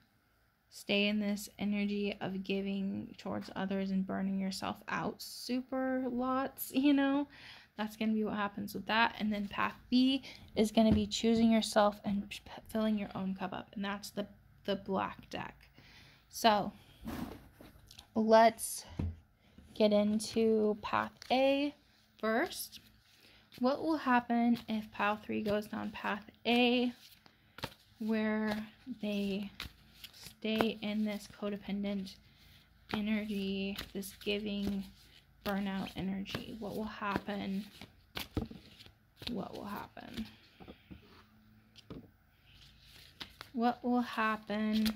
stay in this energy of giving towards others and burning yourself out super lots, you know. That's going to be what happens with that. And then path B is going to be choosing yourself and filling your own cup up. And that's the, the black deck. So let's get into path A first. What will happen if path 3 goes down path A where they stay in this codependent energy, this giving burnout energy? What will happen? What will happen? What will happen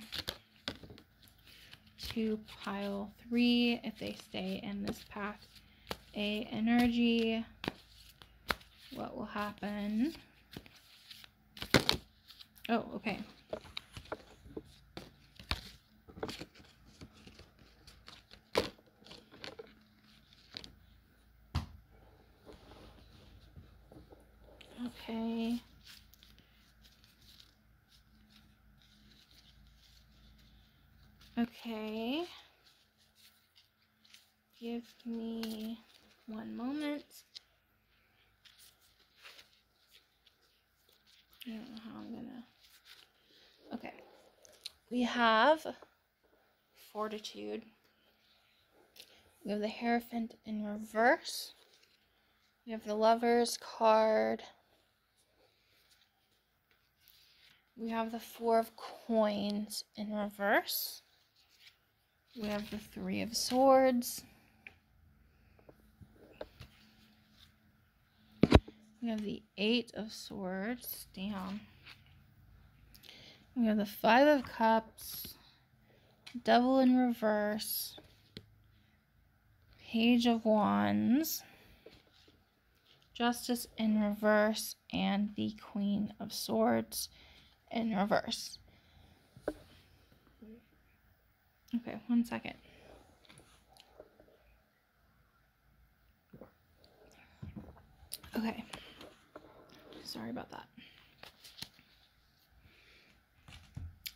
to pile three if they stay in this path A energy? What will happen? Oh. Okay. Okay. Give me one moment. I don't know how I'm gonna. Okay. We have fortitude. We have the Hierophant in reverse. We have the Lover's card. We have the Four of Coins in reverse. We have the Three of Swords. We have the Eight of Swords. Damn. We have the Five of Cups. Devil in reverse. Page of Wands. Justice in reverse. And the Queen of Swords in reverse. Okay, one second. Okay. Sorry about that.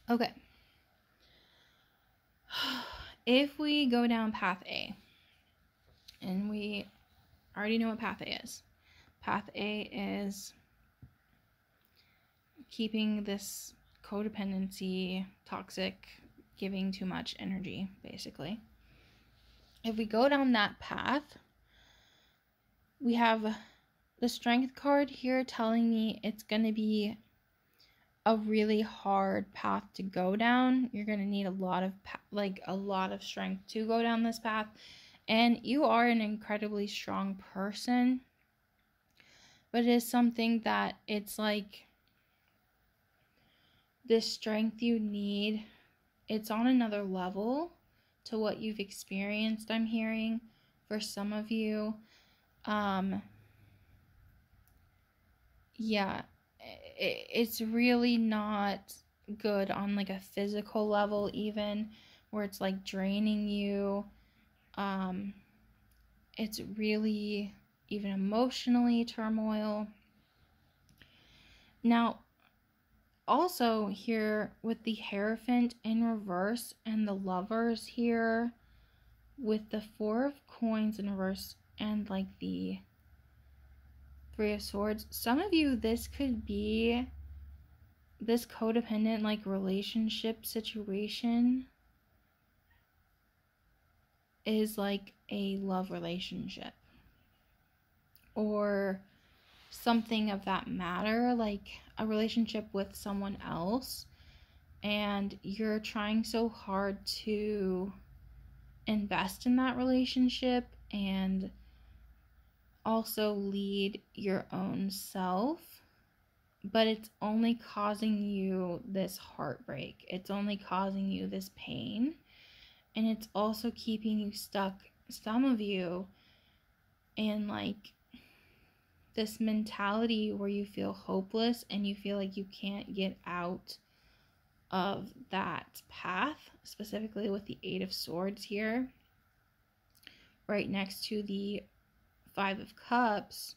Okay. If we go down path A, and we already know what path A is, path A is keeping this codependency, toxic, giving too much energy, basically. If we go down that path, we have the strength card here telling me it's going to be a really hard path to go down. You're going to need a lot of like a lot of strength to go down this path. And you are an incredibly strong person. But it is something that it's like this strength you need. It's on another level to what you've experienced, I'm hearing for some of you. Um yeah, it's really not good on like a physical level even where it's like draining you. Um it's really even emotionally turmoil. Now also here with the hierophant in reverse and the lovers here with the four of coins in reverse and like the Three of Swords. Some of you, this could be this codependent like relationship situation is like a love relationship or something of that matter, like a relationship with someone else, and you're trying so hard to invest in that relationship and also lead your own self, but it's only causing you this heartbreak. It's only causing you this pain. And it's also keeping you stuck, some of you, in like this mentality where you feel hopeless and you feel like you can't get out of that path, specifically with the Eight of Swords here, right next to the Five of Cups,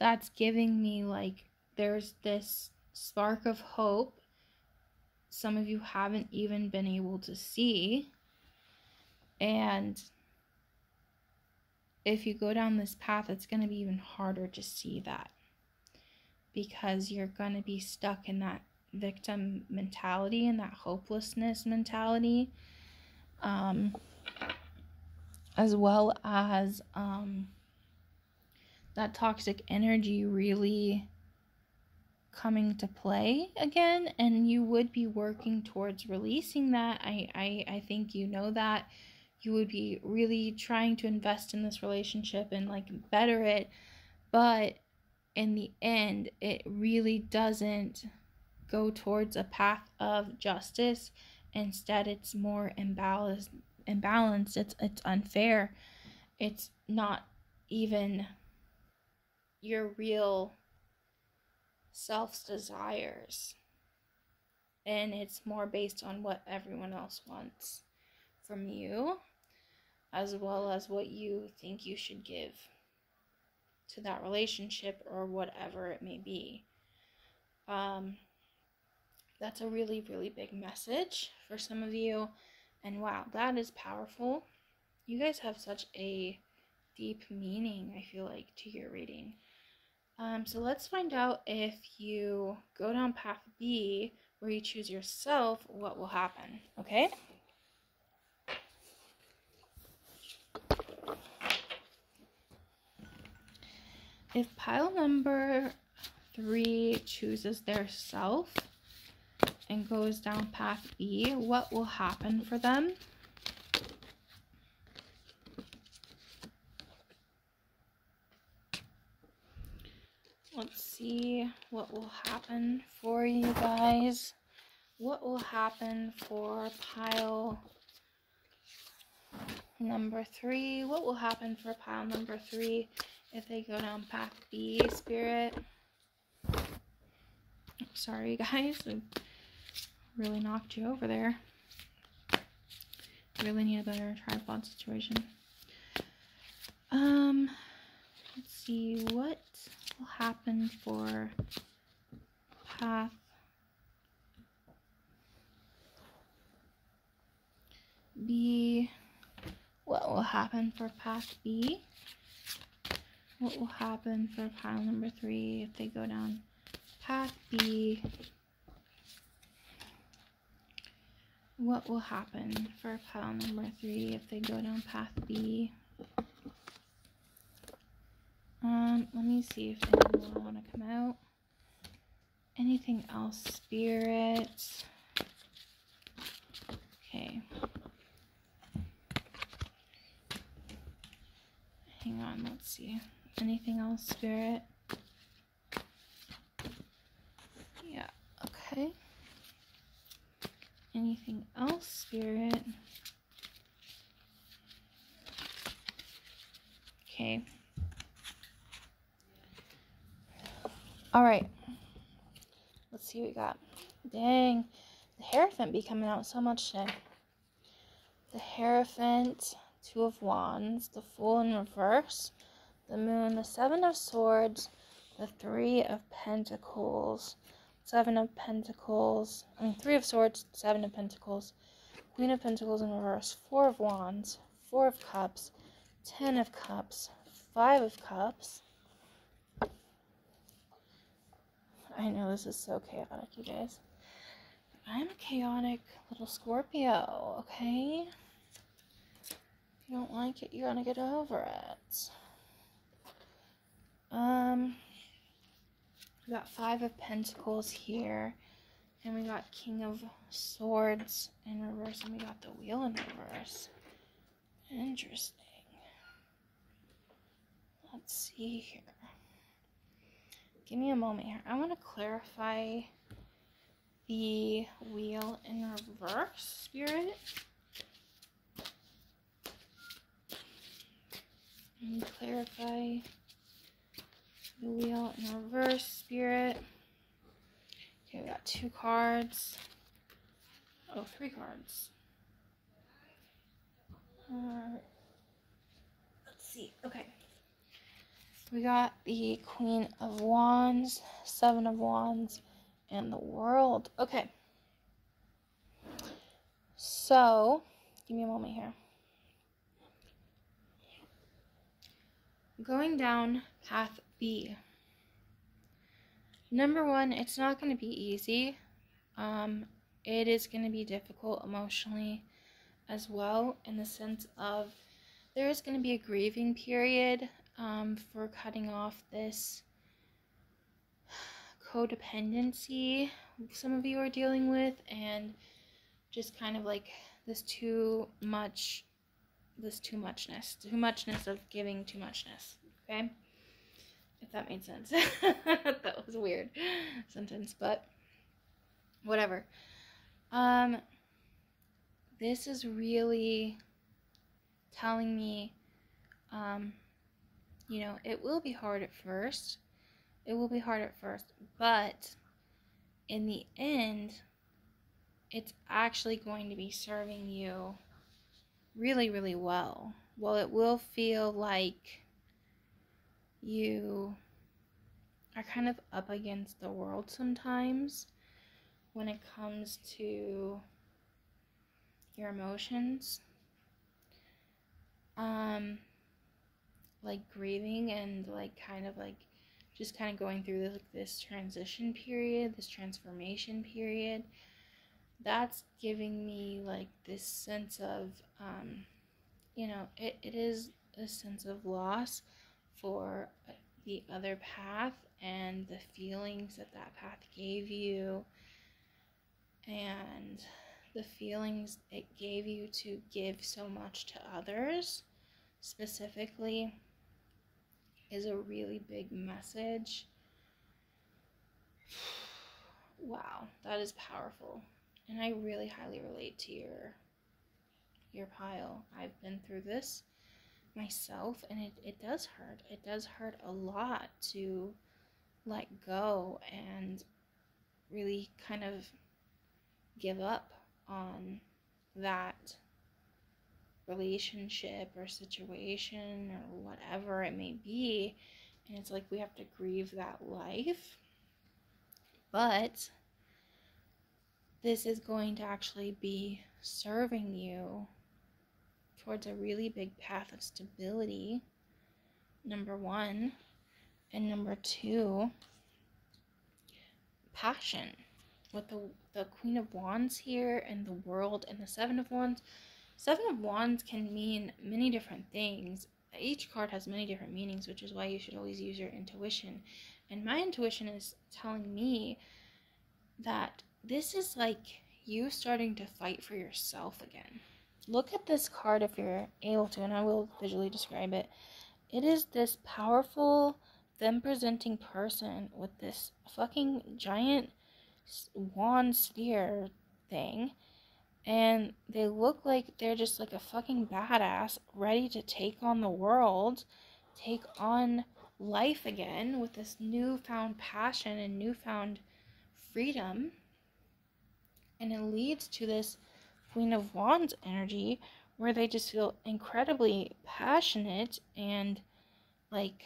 that's giving me like there's this spark of hope some of you haven't even been able to see. And if you go down this path, it's going to be even harder to see that because you're going to be stuck in that victim mentality and that hopelessness mentality, um, as well as um, that toxic energy really coming to play again and you would be working towards releasing that. I, I i think you know that. You would be really trying to invest in this relationship and like better it. But in the end it really doesn't go towards a path of justice. Instead it's more imbalanced imbalanced. It's it's unfair. It's not even your real self's desires. And it's more based on what everyone else wants from you, as well as what you think you should give to that relationship or whatever it may be. Um, that's a really, really big message for some of you. And wow, that is powerful. You guys have such a deep meaning, I feel like, to your reading. Um, so let's find out if you go down path B, where you choose yourself, what will happen, okay? If pile number three chooses their self and goes down path B, what will happen for them? let's see what will happen for you guys. What will happen for pile number three? What will happen for pile number three if they go down path B, Spirit? Sorry, guys. I really knocked you over there. Really need a better tripod situation. Um, let's see what will happen for path B? What will happen for path B? What will happen for pile number three if they go down path B? What will happen for pile number three if they go down path B? Um, let me see if anything more want to come out. Anything else, spirits? Okay. Hang on, let's see. Anything else, spirit? Yeah, okay. Anything else, spirit? Okay. All right. Let's see what we got. Dang. The Hierophant be coming out so much today. The Hierophant, Two of Wands, the Fool in reverse, the Moon, the Seven of Swords, the Three of Pentacles, Seven of Pentacles, I mean, Three of Swords, Seven of Pentacles, Queen of Pentacles in reverse, Four of Wands, Four of Cups, Ten of Cups, Five of Cups. I know this is so chaotic, you guys. I'm a chaotic little Scorpio, okay? If you don't like it, you're gonna get over it. Um, we got Five of Pentacles here, and we got King of Swords in reverse, and we got the Wheel in reverse. Interesting. Let's see here. Give me a moment here. I want to clarify the wheel in reverse, Spirit. And clarify the wheel in reverse, Spirit. Okay, we got two cards. Oh, three cards. Uh, let's see. Okay. We got the Queen of Wands, Seven of Wands, and the World. Okay. So, give me a moment here. Going down path B. Number one, it's not going to be easy. Um, it is going to be difficult emotionally as well, in the sense of there is going to be a grieving period um, for cutting off this codependency some of you are dealing with and just kind of like this too much this too muchness too muchness of giving too muchness okay? If that made sense. That was a weird sentence but whatever. Um this is really telling me um you know, it will be hard at first. It will be hard at first, but in the end, it's actually going to be serving you really, really well. Well, it will feel like you are kind of up against the world sometimes when it comes to your emotions. Um, like grieving and like kind of like just kind of going through this, like this transition period, this transformation period. That's giving me like this sense of, um, you know, it, it is a sense of loss for the other path and the feelings that that path gave you and the feelings it gave you to give so much to others specifically is a really big message. wow, that is powerful. And I really highly relate to your your pile. I've been through this myself and it, it does hurt. It does hurt a lot to let go and really kind of give up on that relationship or situation or whatever it may be. And it's like we have to grieve that life. But this is going to actually be serving you towards a really big path of stability. Number one. And number two, passion. With the, the Queen of Wands here and the World and the Seven of Wands, Seven of Wands can mean many different things. each card has many different meanings, which is why you should always use your intuition. And my intuition is telling me that this is like you starting to fight for yourself again. Look at this card if you're able to, and I will visually describe it. It is this powerful, them presenting person with this fucking giant wand sphere thing and they look like they're just like a fucking badass ready to take on the world take on life again with this newfound passion and newfound freedom. And it leads to this queen of wands energy where they just feel incredibly passionate and like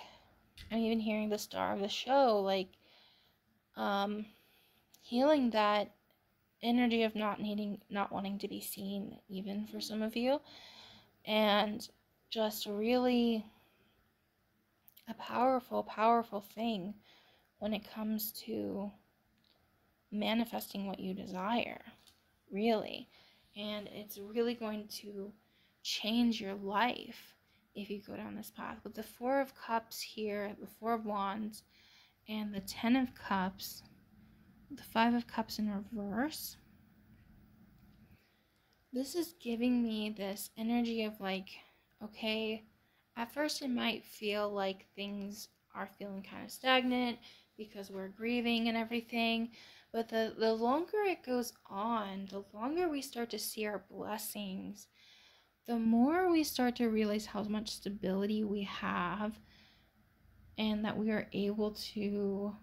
i'm even hearing the star of the show like um healing that energy of not needing not wanting to be seen even for some of you. And just really a powerful powerful thing when it comes to manifesting what you desire really. And it's really going to change your life if you go down this path. With the four of cups here the four of wands and the ten of cups the Five of Cups in reverse. This is giving me this energy of like, okay, at first it might feel like things are feeling kind of stagnant because we're grieving and everything. But the, the longer it goes on, the longer we start to see our blessings, the more we start to realize how much stability we have and that we are able to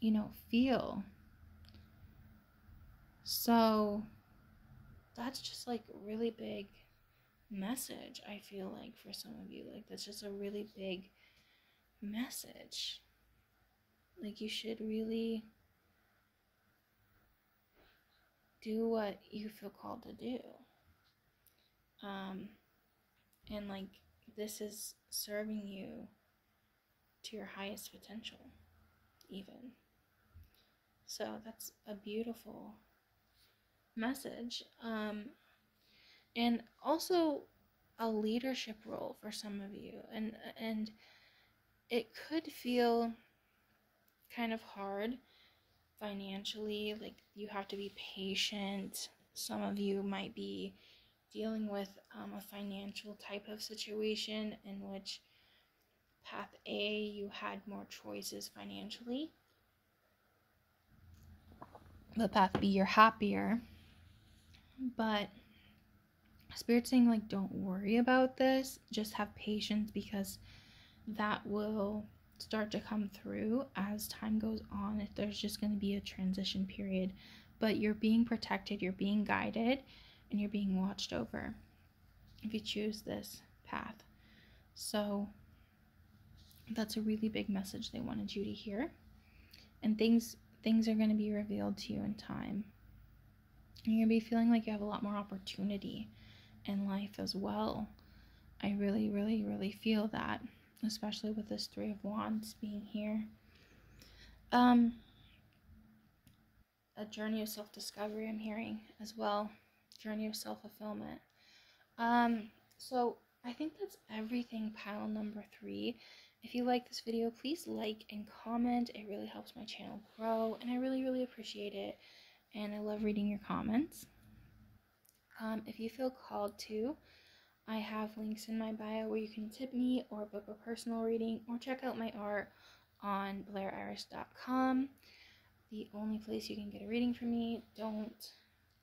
you know, feel. So that's just like a really big message, I feel like, for some of you. Like, that's just a really big message. Like, you should really do what you feel called to do. Um, and like, this is serving you to your highest potential, even. So that's a beautiful message. Um, and also a leadership role for some of you. And and it could feel kind of hard financially, like you have to be patient. Some of you might be dealing with um, a financial type of situation in which path A you had more choices financially the path B, you're happier. But Spirit saying, like, don't worry about this, just have patience because that will start to come through as time goes on. If there's just going to be a transition period, but you're being protected, you're being guided, and you're being watched over if you choose this path. So that's a really big message they wanted you to hear. And things things are going to be revealed to you in time. You're going to be feeling like you have a lot more opportunity in life as well. I really, really, really feel that, especially with this Three of Wands being here. Um, a journey of self discovery, I'm hearing as well. Journey of self fulfillment. Um, so I think that's everything, pile number three. If you like this video, please like and comment. It really helps my channel grow, and I really, really appreciate it. And I love reading your comments. Um, if you feel called to, I have links in my bio where you can tip me or book a personal reading or check out my art on blairiris.com. The only place you can get a reading from me. Don't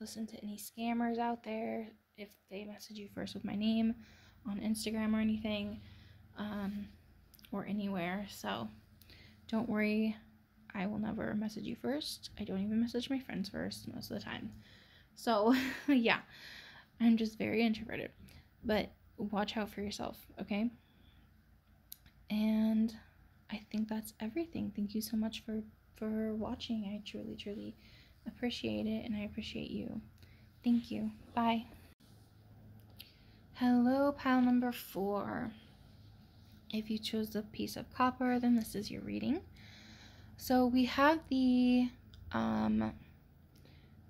listen to any scammers out there if they message you first with my name on Instagram or anything. Um, or anywhere. So don't worry, I will never message you first. I don't even message my friends first most of the time. So yeah, I'm just very introverted. But watch out for yourself, okay? And I think that's everything. Thank you so much for for watching. I truly truly appreciate it and I appreciate you. Thank you. Bye. Hello, pile number 4. If you chose the piece of copper, then this is your reading. So we have the um,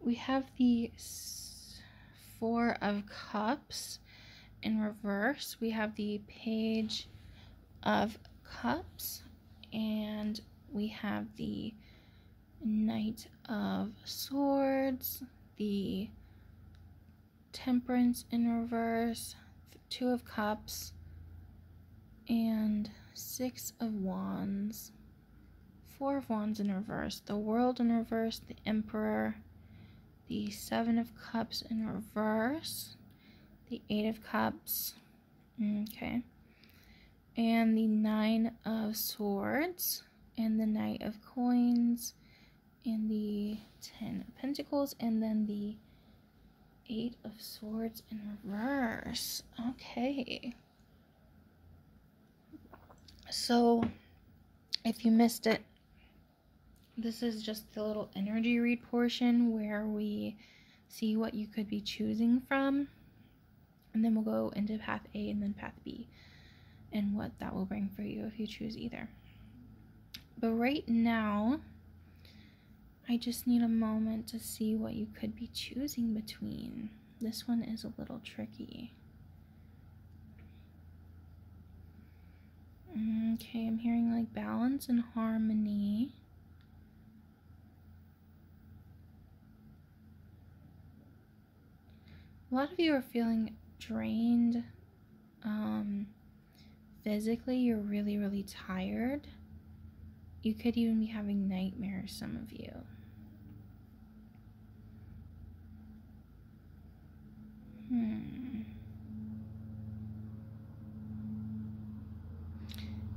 we have the four of cups in reverse, we have the Page of Cups and we have the Knight of Swords, the Temperance in reverse, Two of Cups, and Six of Wands, Four of Wands in reverse, the World in reverse, the Emperor, the Seven of Cups in reverse, the Eight of Cups, okay, and the Nine of Swords, and the Knight of Coins, and the Ten of Pentacles, and then the Eight of Swords in reverse. Okay. So, if you missed it, this is just the little energy read portion where we see what you could be choosing from. And then we'll go into path A and then path B and what that will bring for you if you choose either. But right now, I just need a moment to see what you could be choosing between. This one is a little tricky. Okay, I'm hearing like balance and harmony. A lot of you are feeling drained. Um, physically, you're really, really tired. You could even be having nightmares, some of you. Hmm.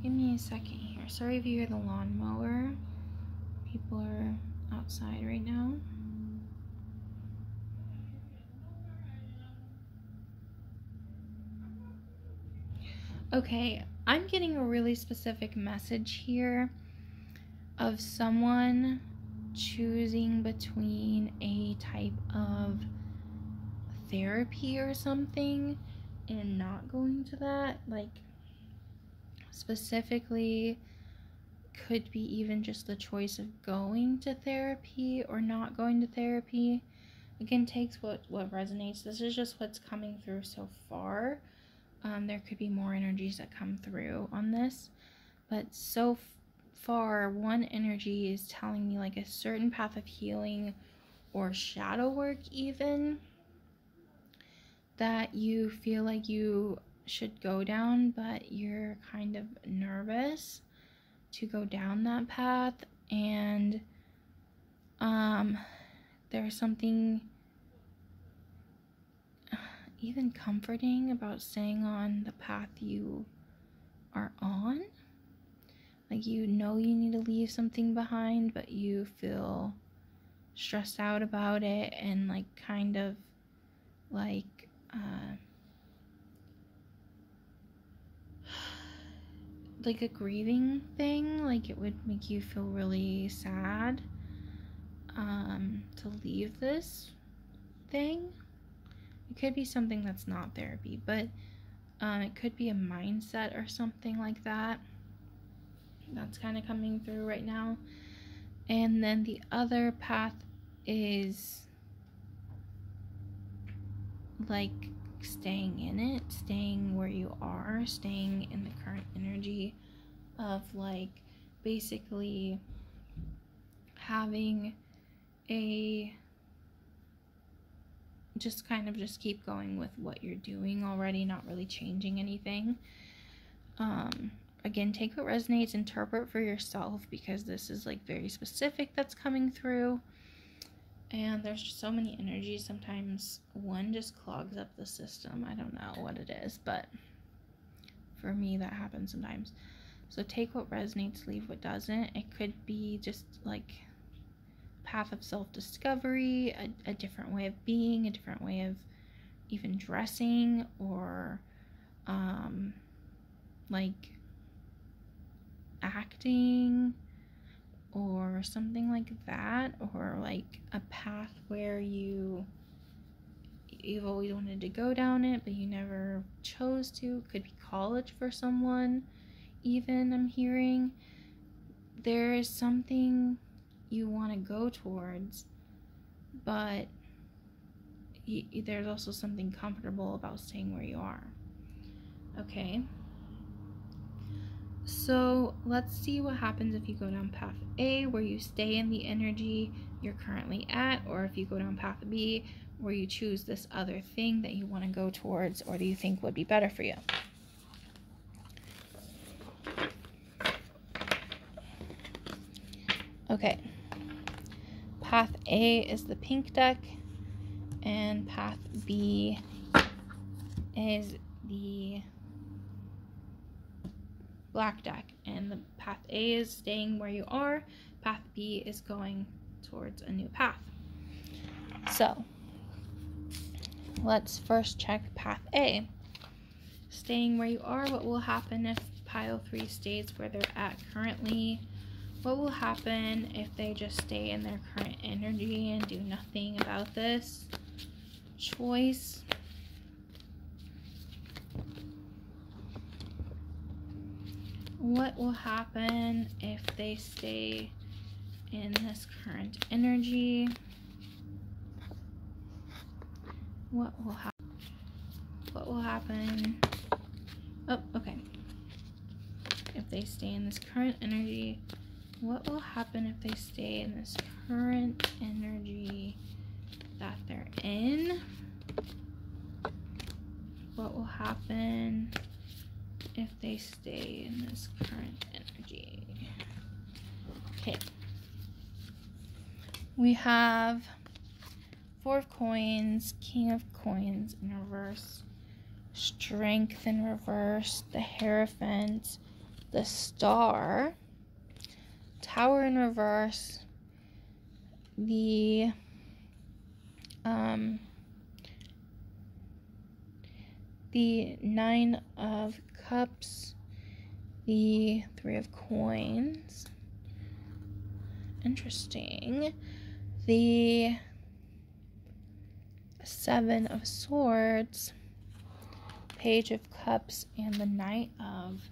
Give me a second here. Sorry if you hear the lawnmower. People are outside right now. Okay, I'm getting a really specific message here of someone choosing between a type of therapy or something and not going to that. Like, specifically, could be even just the choice of going to therapy or not going to therapy. Again, takes what, what resonates. This is just what's coming through so far. Um, there could be more energies that come through on this, but so far, one energy is telling me like a certain path of healing or shadow work, even that you feel like you should go down, but you're kind of nervous to go down that path. And um, there's something even comforting about staying on the path you are on. Like you know you need to leave something behind, but you feel stressed out about it and like kind of like uh, like a grieving thing. Like it would make you feel really sad um, to leave this thing. It could be something that's not therapy, but um, it could be a mindset or something like that that's kind of coming through right now. And then the other path is like staying in it, staying where you are, staying in the current energy of like basically having a just kind of just keep going with what you're doing already, not really changing anything. Um, again, take what resonates, interpret for yourself because this is like very specific that's coming through. And there's just so many energies. Sometimes one just clogs up the system. I don't know what it is, but for me, that happens sometimes. So take what resonates, leave what doesn't. It could be just like path of self discovery, a, a different way of being, a different way of even dressing, or um, like acting or something like that or like a path where you you've always wanted to go down it but you never chose to could be college for someone even i'm hearing there is something you want to go towards but y- there's also something comfortable about staying where you are. Okay. So let's see what happens if you go down path A, where you stay in the energy you're currently at, or if you go down path B, where you choose this other thing that you want to go towards or that you think would be better for you. Okay. Path A is the pink deck, and path B is the black deck. And the path A is staying where you are, path B is going towards a new path. So, let's first check path A. Staying where you are, what will happen if pile 3 stays where they're at currently? What will happen if they just stay in their current energy and do nothing about this choice? What will happen if they stay in this current energy? What will happen? What will happen? Oh, okay. If they stay in this current energy, what will happen if they stay in this current energy that they're in? What will happen if they stay in this current energy? Okay. We have Four of Coins, King of Coins in reverse, Strength in reverse, the Hierophant, the Star tower in reverse, the um, the nine of cups, the three of coins. Interesting. The seven of swords, page of cups, and the knight of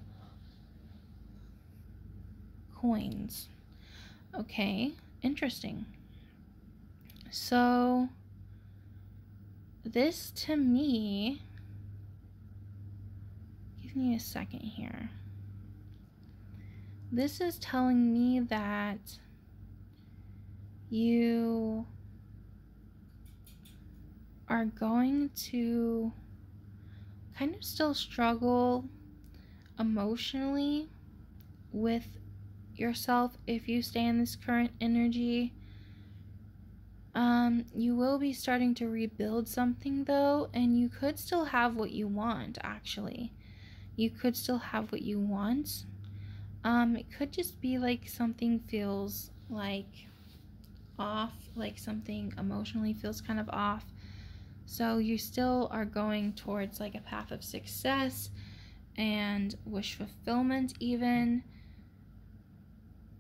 coins. Okay, interesting. So, this to me, me a second here. This is telling me that you are going to kind of still struggle emotionally with yourself if you stay in this current energy. Um, you will be starting to rebuild something though, and you could still have what you want actually. You could still have what you want. Um, it could just be like something feels like off, like something emotionally feels kind of off. So you still are going towards like a path of success and wish fulfillment, even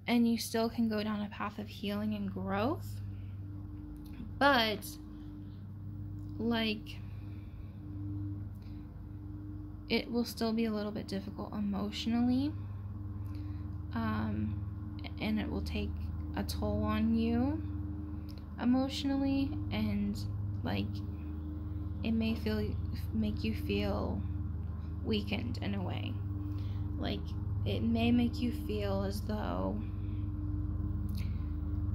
and you still can go down a path of healing and growth. But, like, it will still be a little bit difficult emotionally. Um, and it will take a toll on you emotionally. And, like, it may feel, make you feel weakened in a way. Like, it may make you feel as though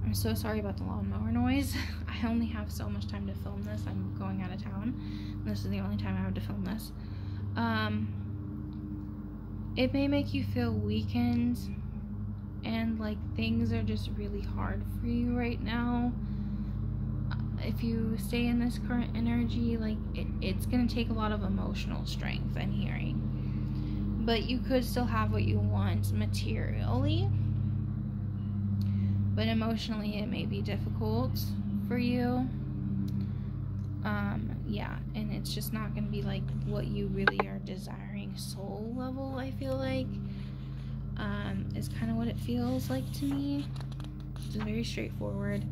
I'm so sorry about the lawnmower noise. I only have so much time to film this. I'm going out of town. This is the only time I have to film this. Um, it may make you feel weakened and like things are just really hard for you right now. If you stay in this current energy, like it, it's gonna take a lot of emotional strength and hearing. But you could still have what you want materially but emotionally it may be difficult for you. Um, yeah, and it's just not going to be like what you really are desiring soul level, I feel like. Um, is kind of what it feels like to me. It's very straightforward.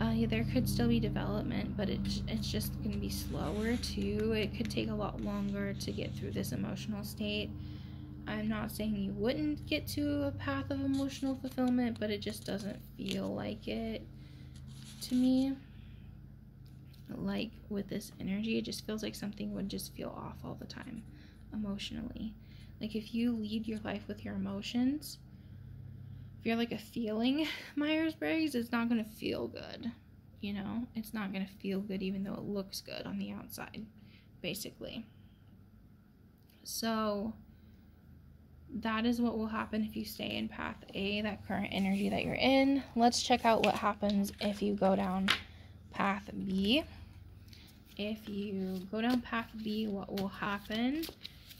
Uh, yeah, there could still be development, but it's it's just going to be slower too. It could take a lot longer to get through this emotional state. I'm not saying you wouldn't get to a path of emotional fulfillment, but it just doesn't feel like it to me. Like with this energy, it just feels like something would just feel off all the time emotionally. Like if you lead your life with your emotions, if you're like a feeling Myers Briggs, it's not going to feel good. You know, it's not going to feel good even though it looks good on the outside, basically. So, that is what will happen if you stay in path A, that current energy that you're in. Let's check out what happens if you go down path B. If you go down path B, what will happen?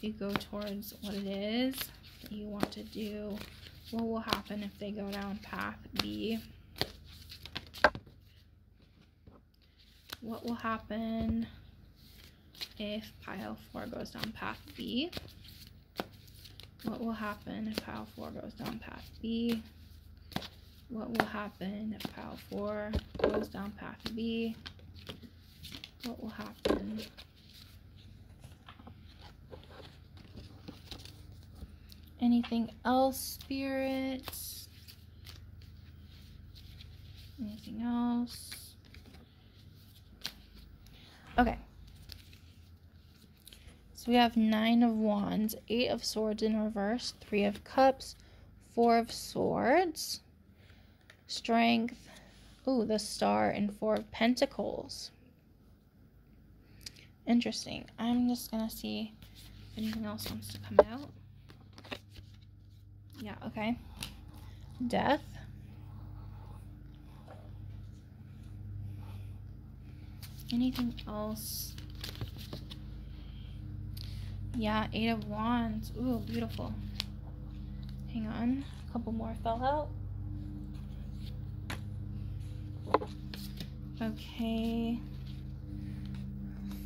You go towards what it is that you want to do, what will happen if they go down path B? What will happen if pile 4 goes down path B? What will happen if pile 4 goes down path B? What will happen if pile 4 goes down path B? What will happen? Anything else, spirits? Anything else? Okay. So we have nine of wands, eight of swords in reverse, three of cups, four of swords, strength, ooh, the star, and four of pentacles. Interesting. I'm just gonna see if anything else wants to come out. Yeah, okay. Death. Anything else? Yeah, Eight of Wands. Ooh, beautiful. Hang on. A couple more fell out. Okay.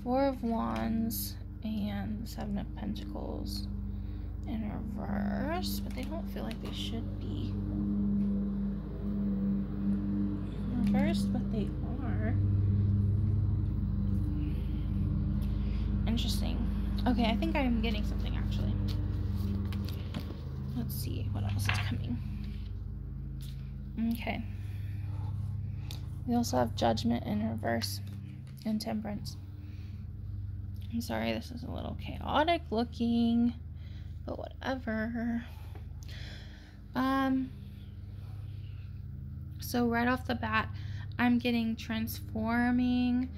Four of Wands and Seven of Pentacles in reverse, but they don't feel like they should be reversed, but they are. Interesting. Okay, I think I'm getting something actually. Let's see what else is coming. Okay. We also have judgment in reverse and temperance. I'm sorry, this is a little chaotic looking, but whatever. Um, so right off the bat, I'm getting transforming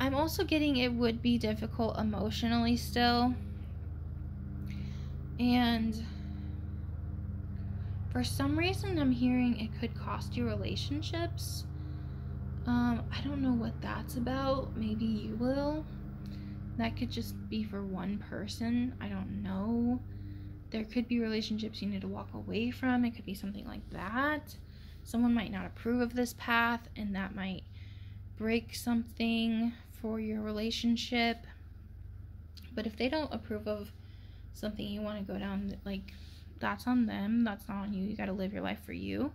I'm also getting it would be difficult emotionally still. And for some reason, I'm hearing it could cost you relationships. Um, I don't know what that's about. Maybe you will. That could just be for one person. I don't know. There could be relationships you need to walk away from. It could be something like that. Someone might not approve of this path, and that might break something for your relationship. But if they don't approve of something you want to go down, like that's on them, that's not on you. You got to live your life for you.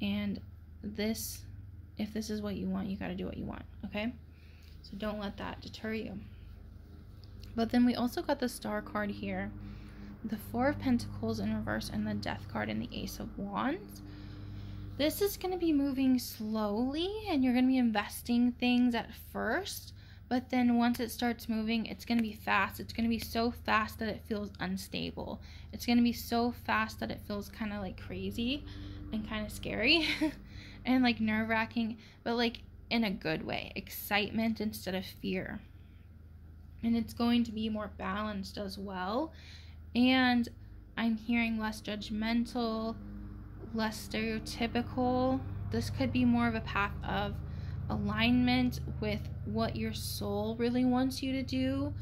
And this, if this is what you want, you got to do what you want, okay? So don't let that deter you. But then we also got the star card here, the Four of Pentacles in reverse, and the Death card and the Ace of Wands. This is going to be moving slowly and you're going to be investing things at first, but then once it starts moving, it's going to be fast. It's going to be so fast that it feels unstable. It's going to be so fast that it feels kind of like crazy and kind of scary and like nerve wracking, but like in a good way. Excitement instead of fear. And it's going to be more balanced as well. And I'm hearing less judgmental less stereotypical. This could be more of a path of alignment with what your soul really wants you to do,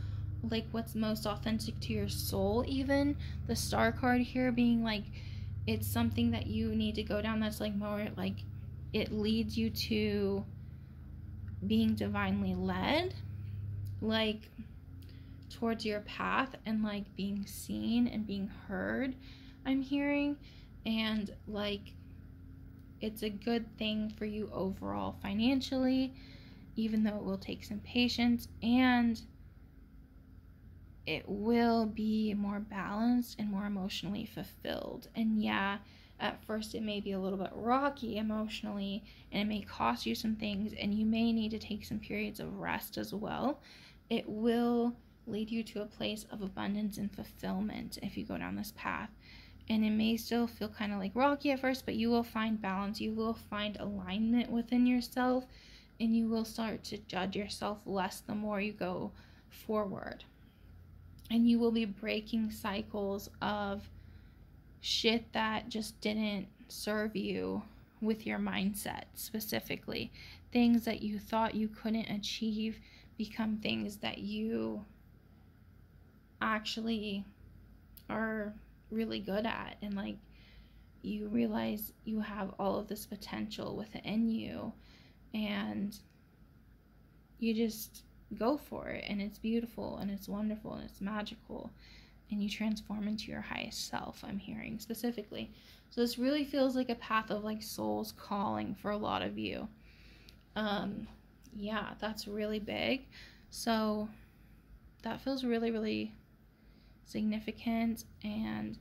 like what's most authentic to your soul, even. The star card here being like it's something that you need to go down that's like more like it leads you to being divinely led, like towards your path and like being seen and being heard. I'm hearing and like it's a good thing for you overall financially even though it will take some patience and it will be more balanced and more emotionally fulfilled. And yeah, at first it may be a little bit rocky emotionally and it may cost you some things and you may need to take some periods of rest as well. It will lead you to a place of abundance and fulfillment if you go down this path. And it may still feel kind of like rocky at first, but you will find balance. You will find alignment within yourself and you will start to judge yourself less the more you go forward. And you will be breaking cycles of shit that just didn't serve you with your mindset specifically. Things that you thought you couldn't achieve become things that you actually are really good at. And like you realize you have all of this potential within you and you just go for it. And it's beautiful and it's wonderful and it's magical and you transform into your highest self? I'm hearing specifically. So this really feels like a path of like soul's calling for a lot of you. Um yeah that's really big. So that feels really really significant and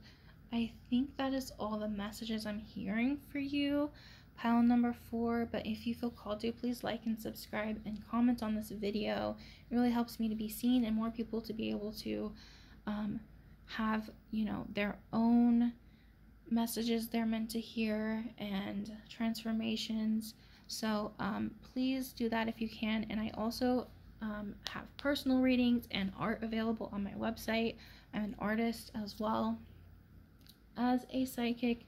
i think that is all the messages i'm hearing for you. Pile number four but if you feel called to please like and subscribe and comment on this video. It really helps me to be seen and more people to be able to um, have you know their own messages they're meant to hear and transformations so um, please do that if you can and i also um, have personal readings and art available on my website i'm an artist as well as a psychic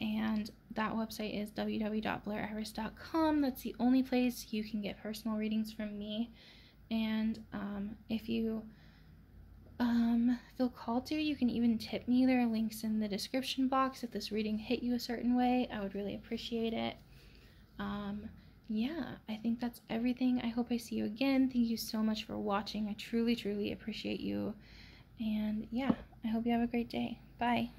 and that website is www.blairiris.com. That's the only place you can get personal readings from me. And um, if you um, feel called to, you can even tip me. There are links in the description box. If this reading hit you a certain way, I would really appreciate it. Um, yeah, I think that's everything. I hope I see you again. Thank you so much for watching. I truly, truly appreciate you. And yeah, I hope you have a great day. Bye.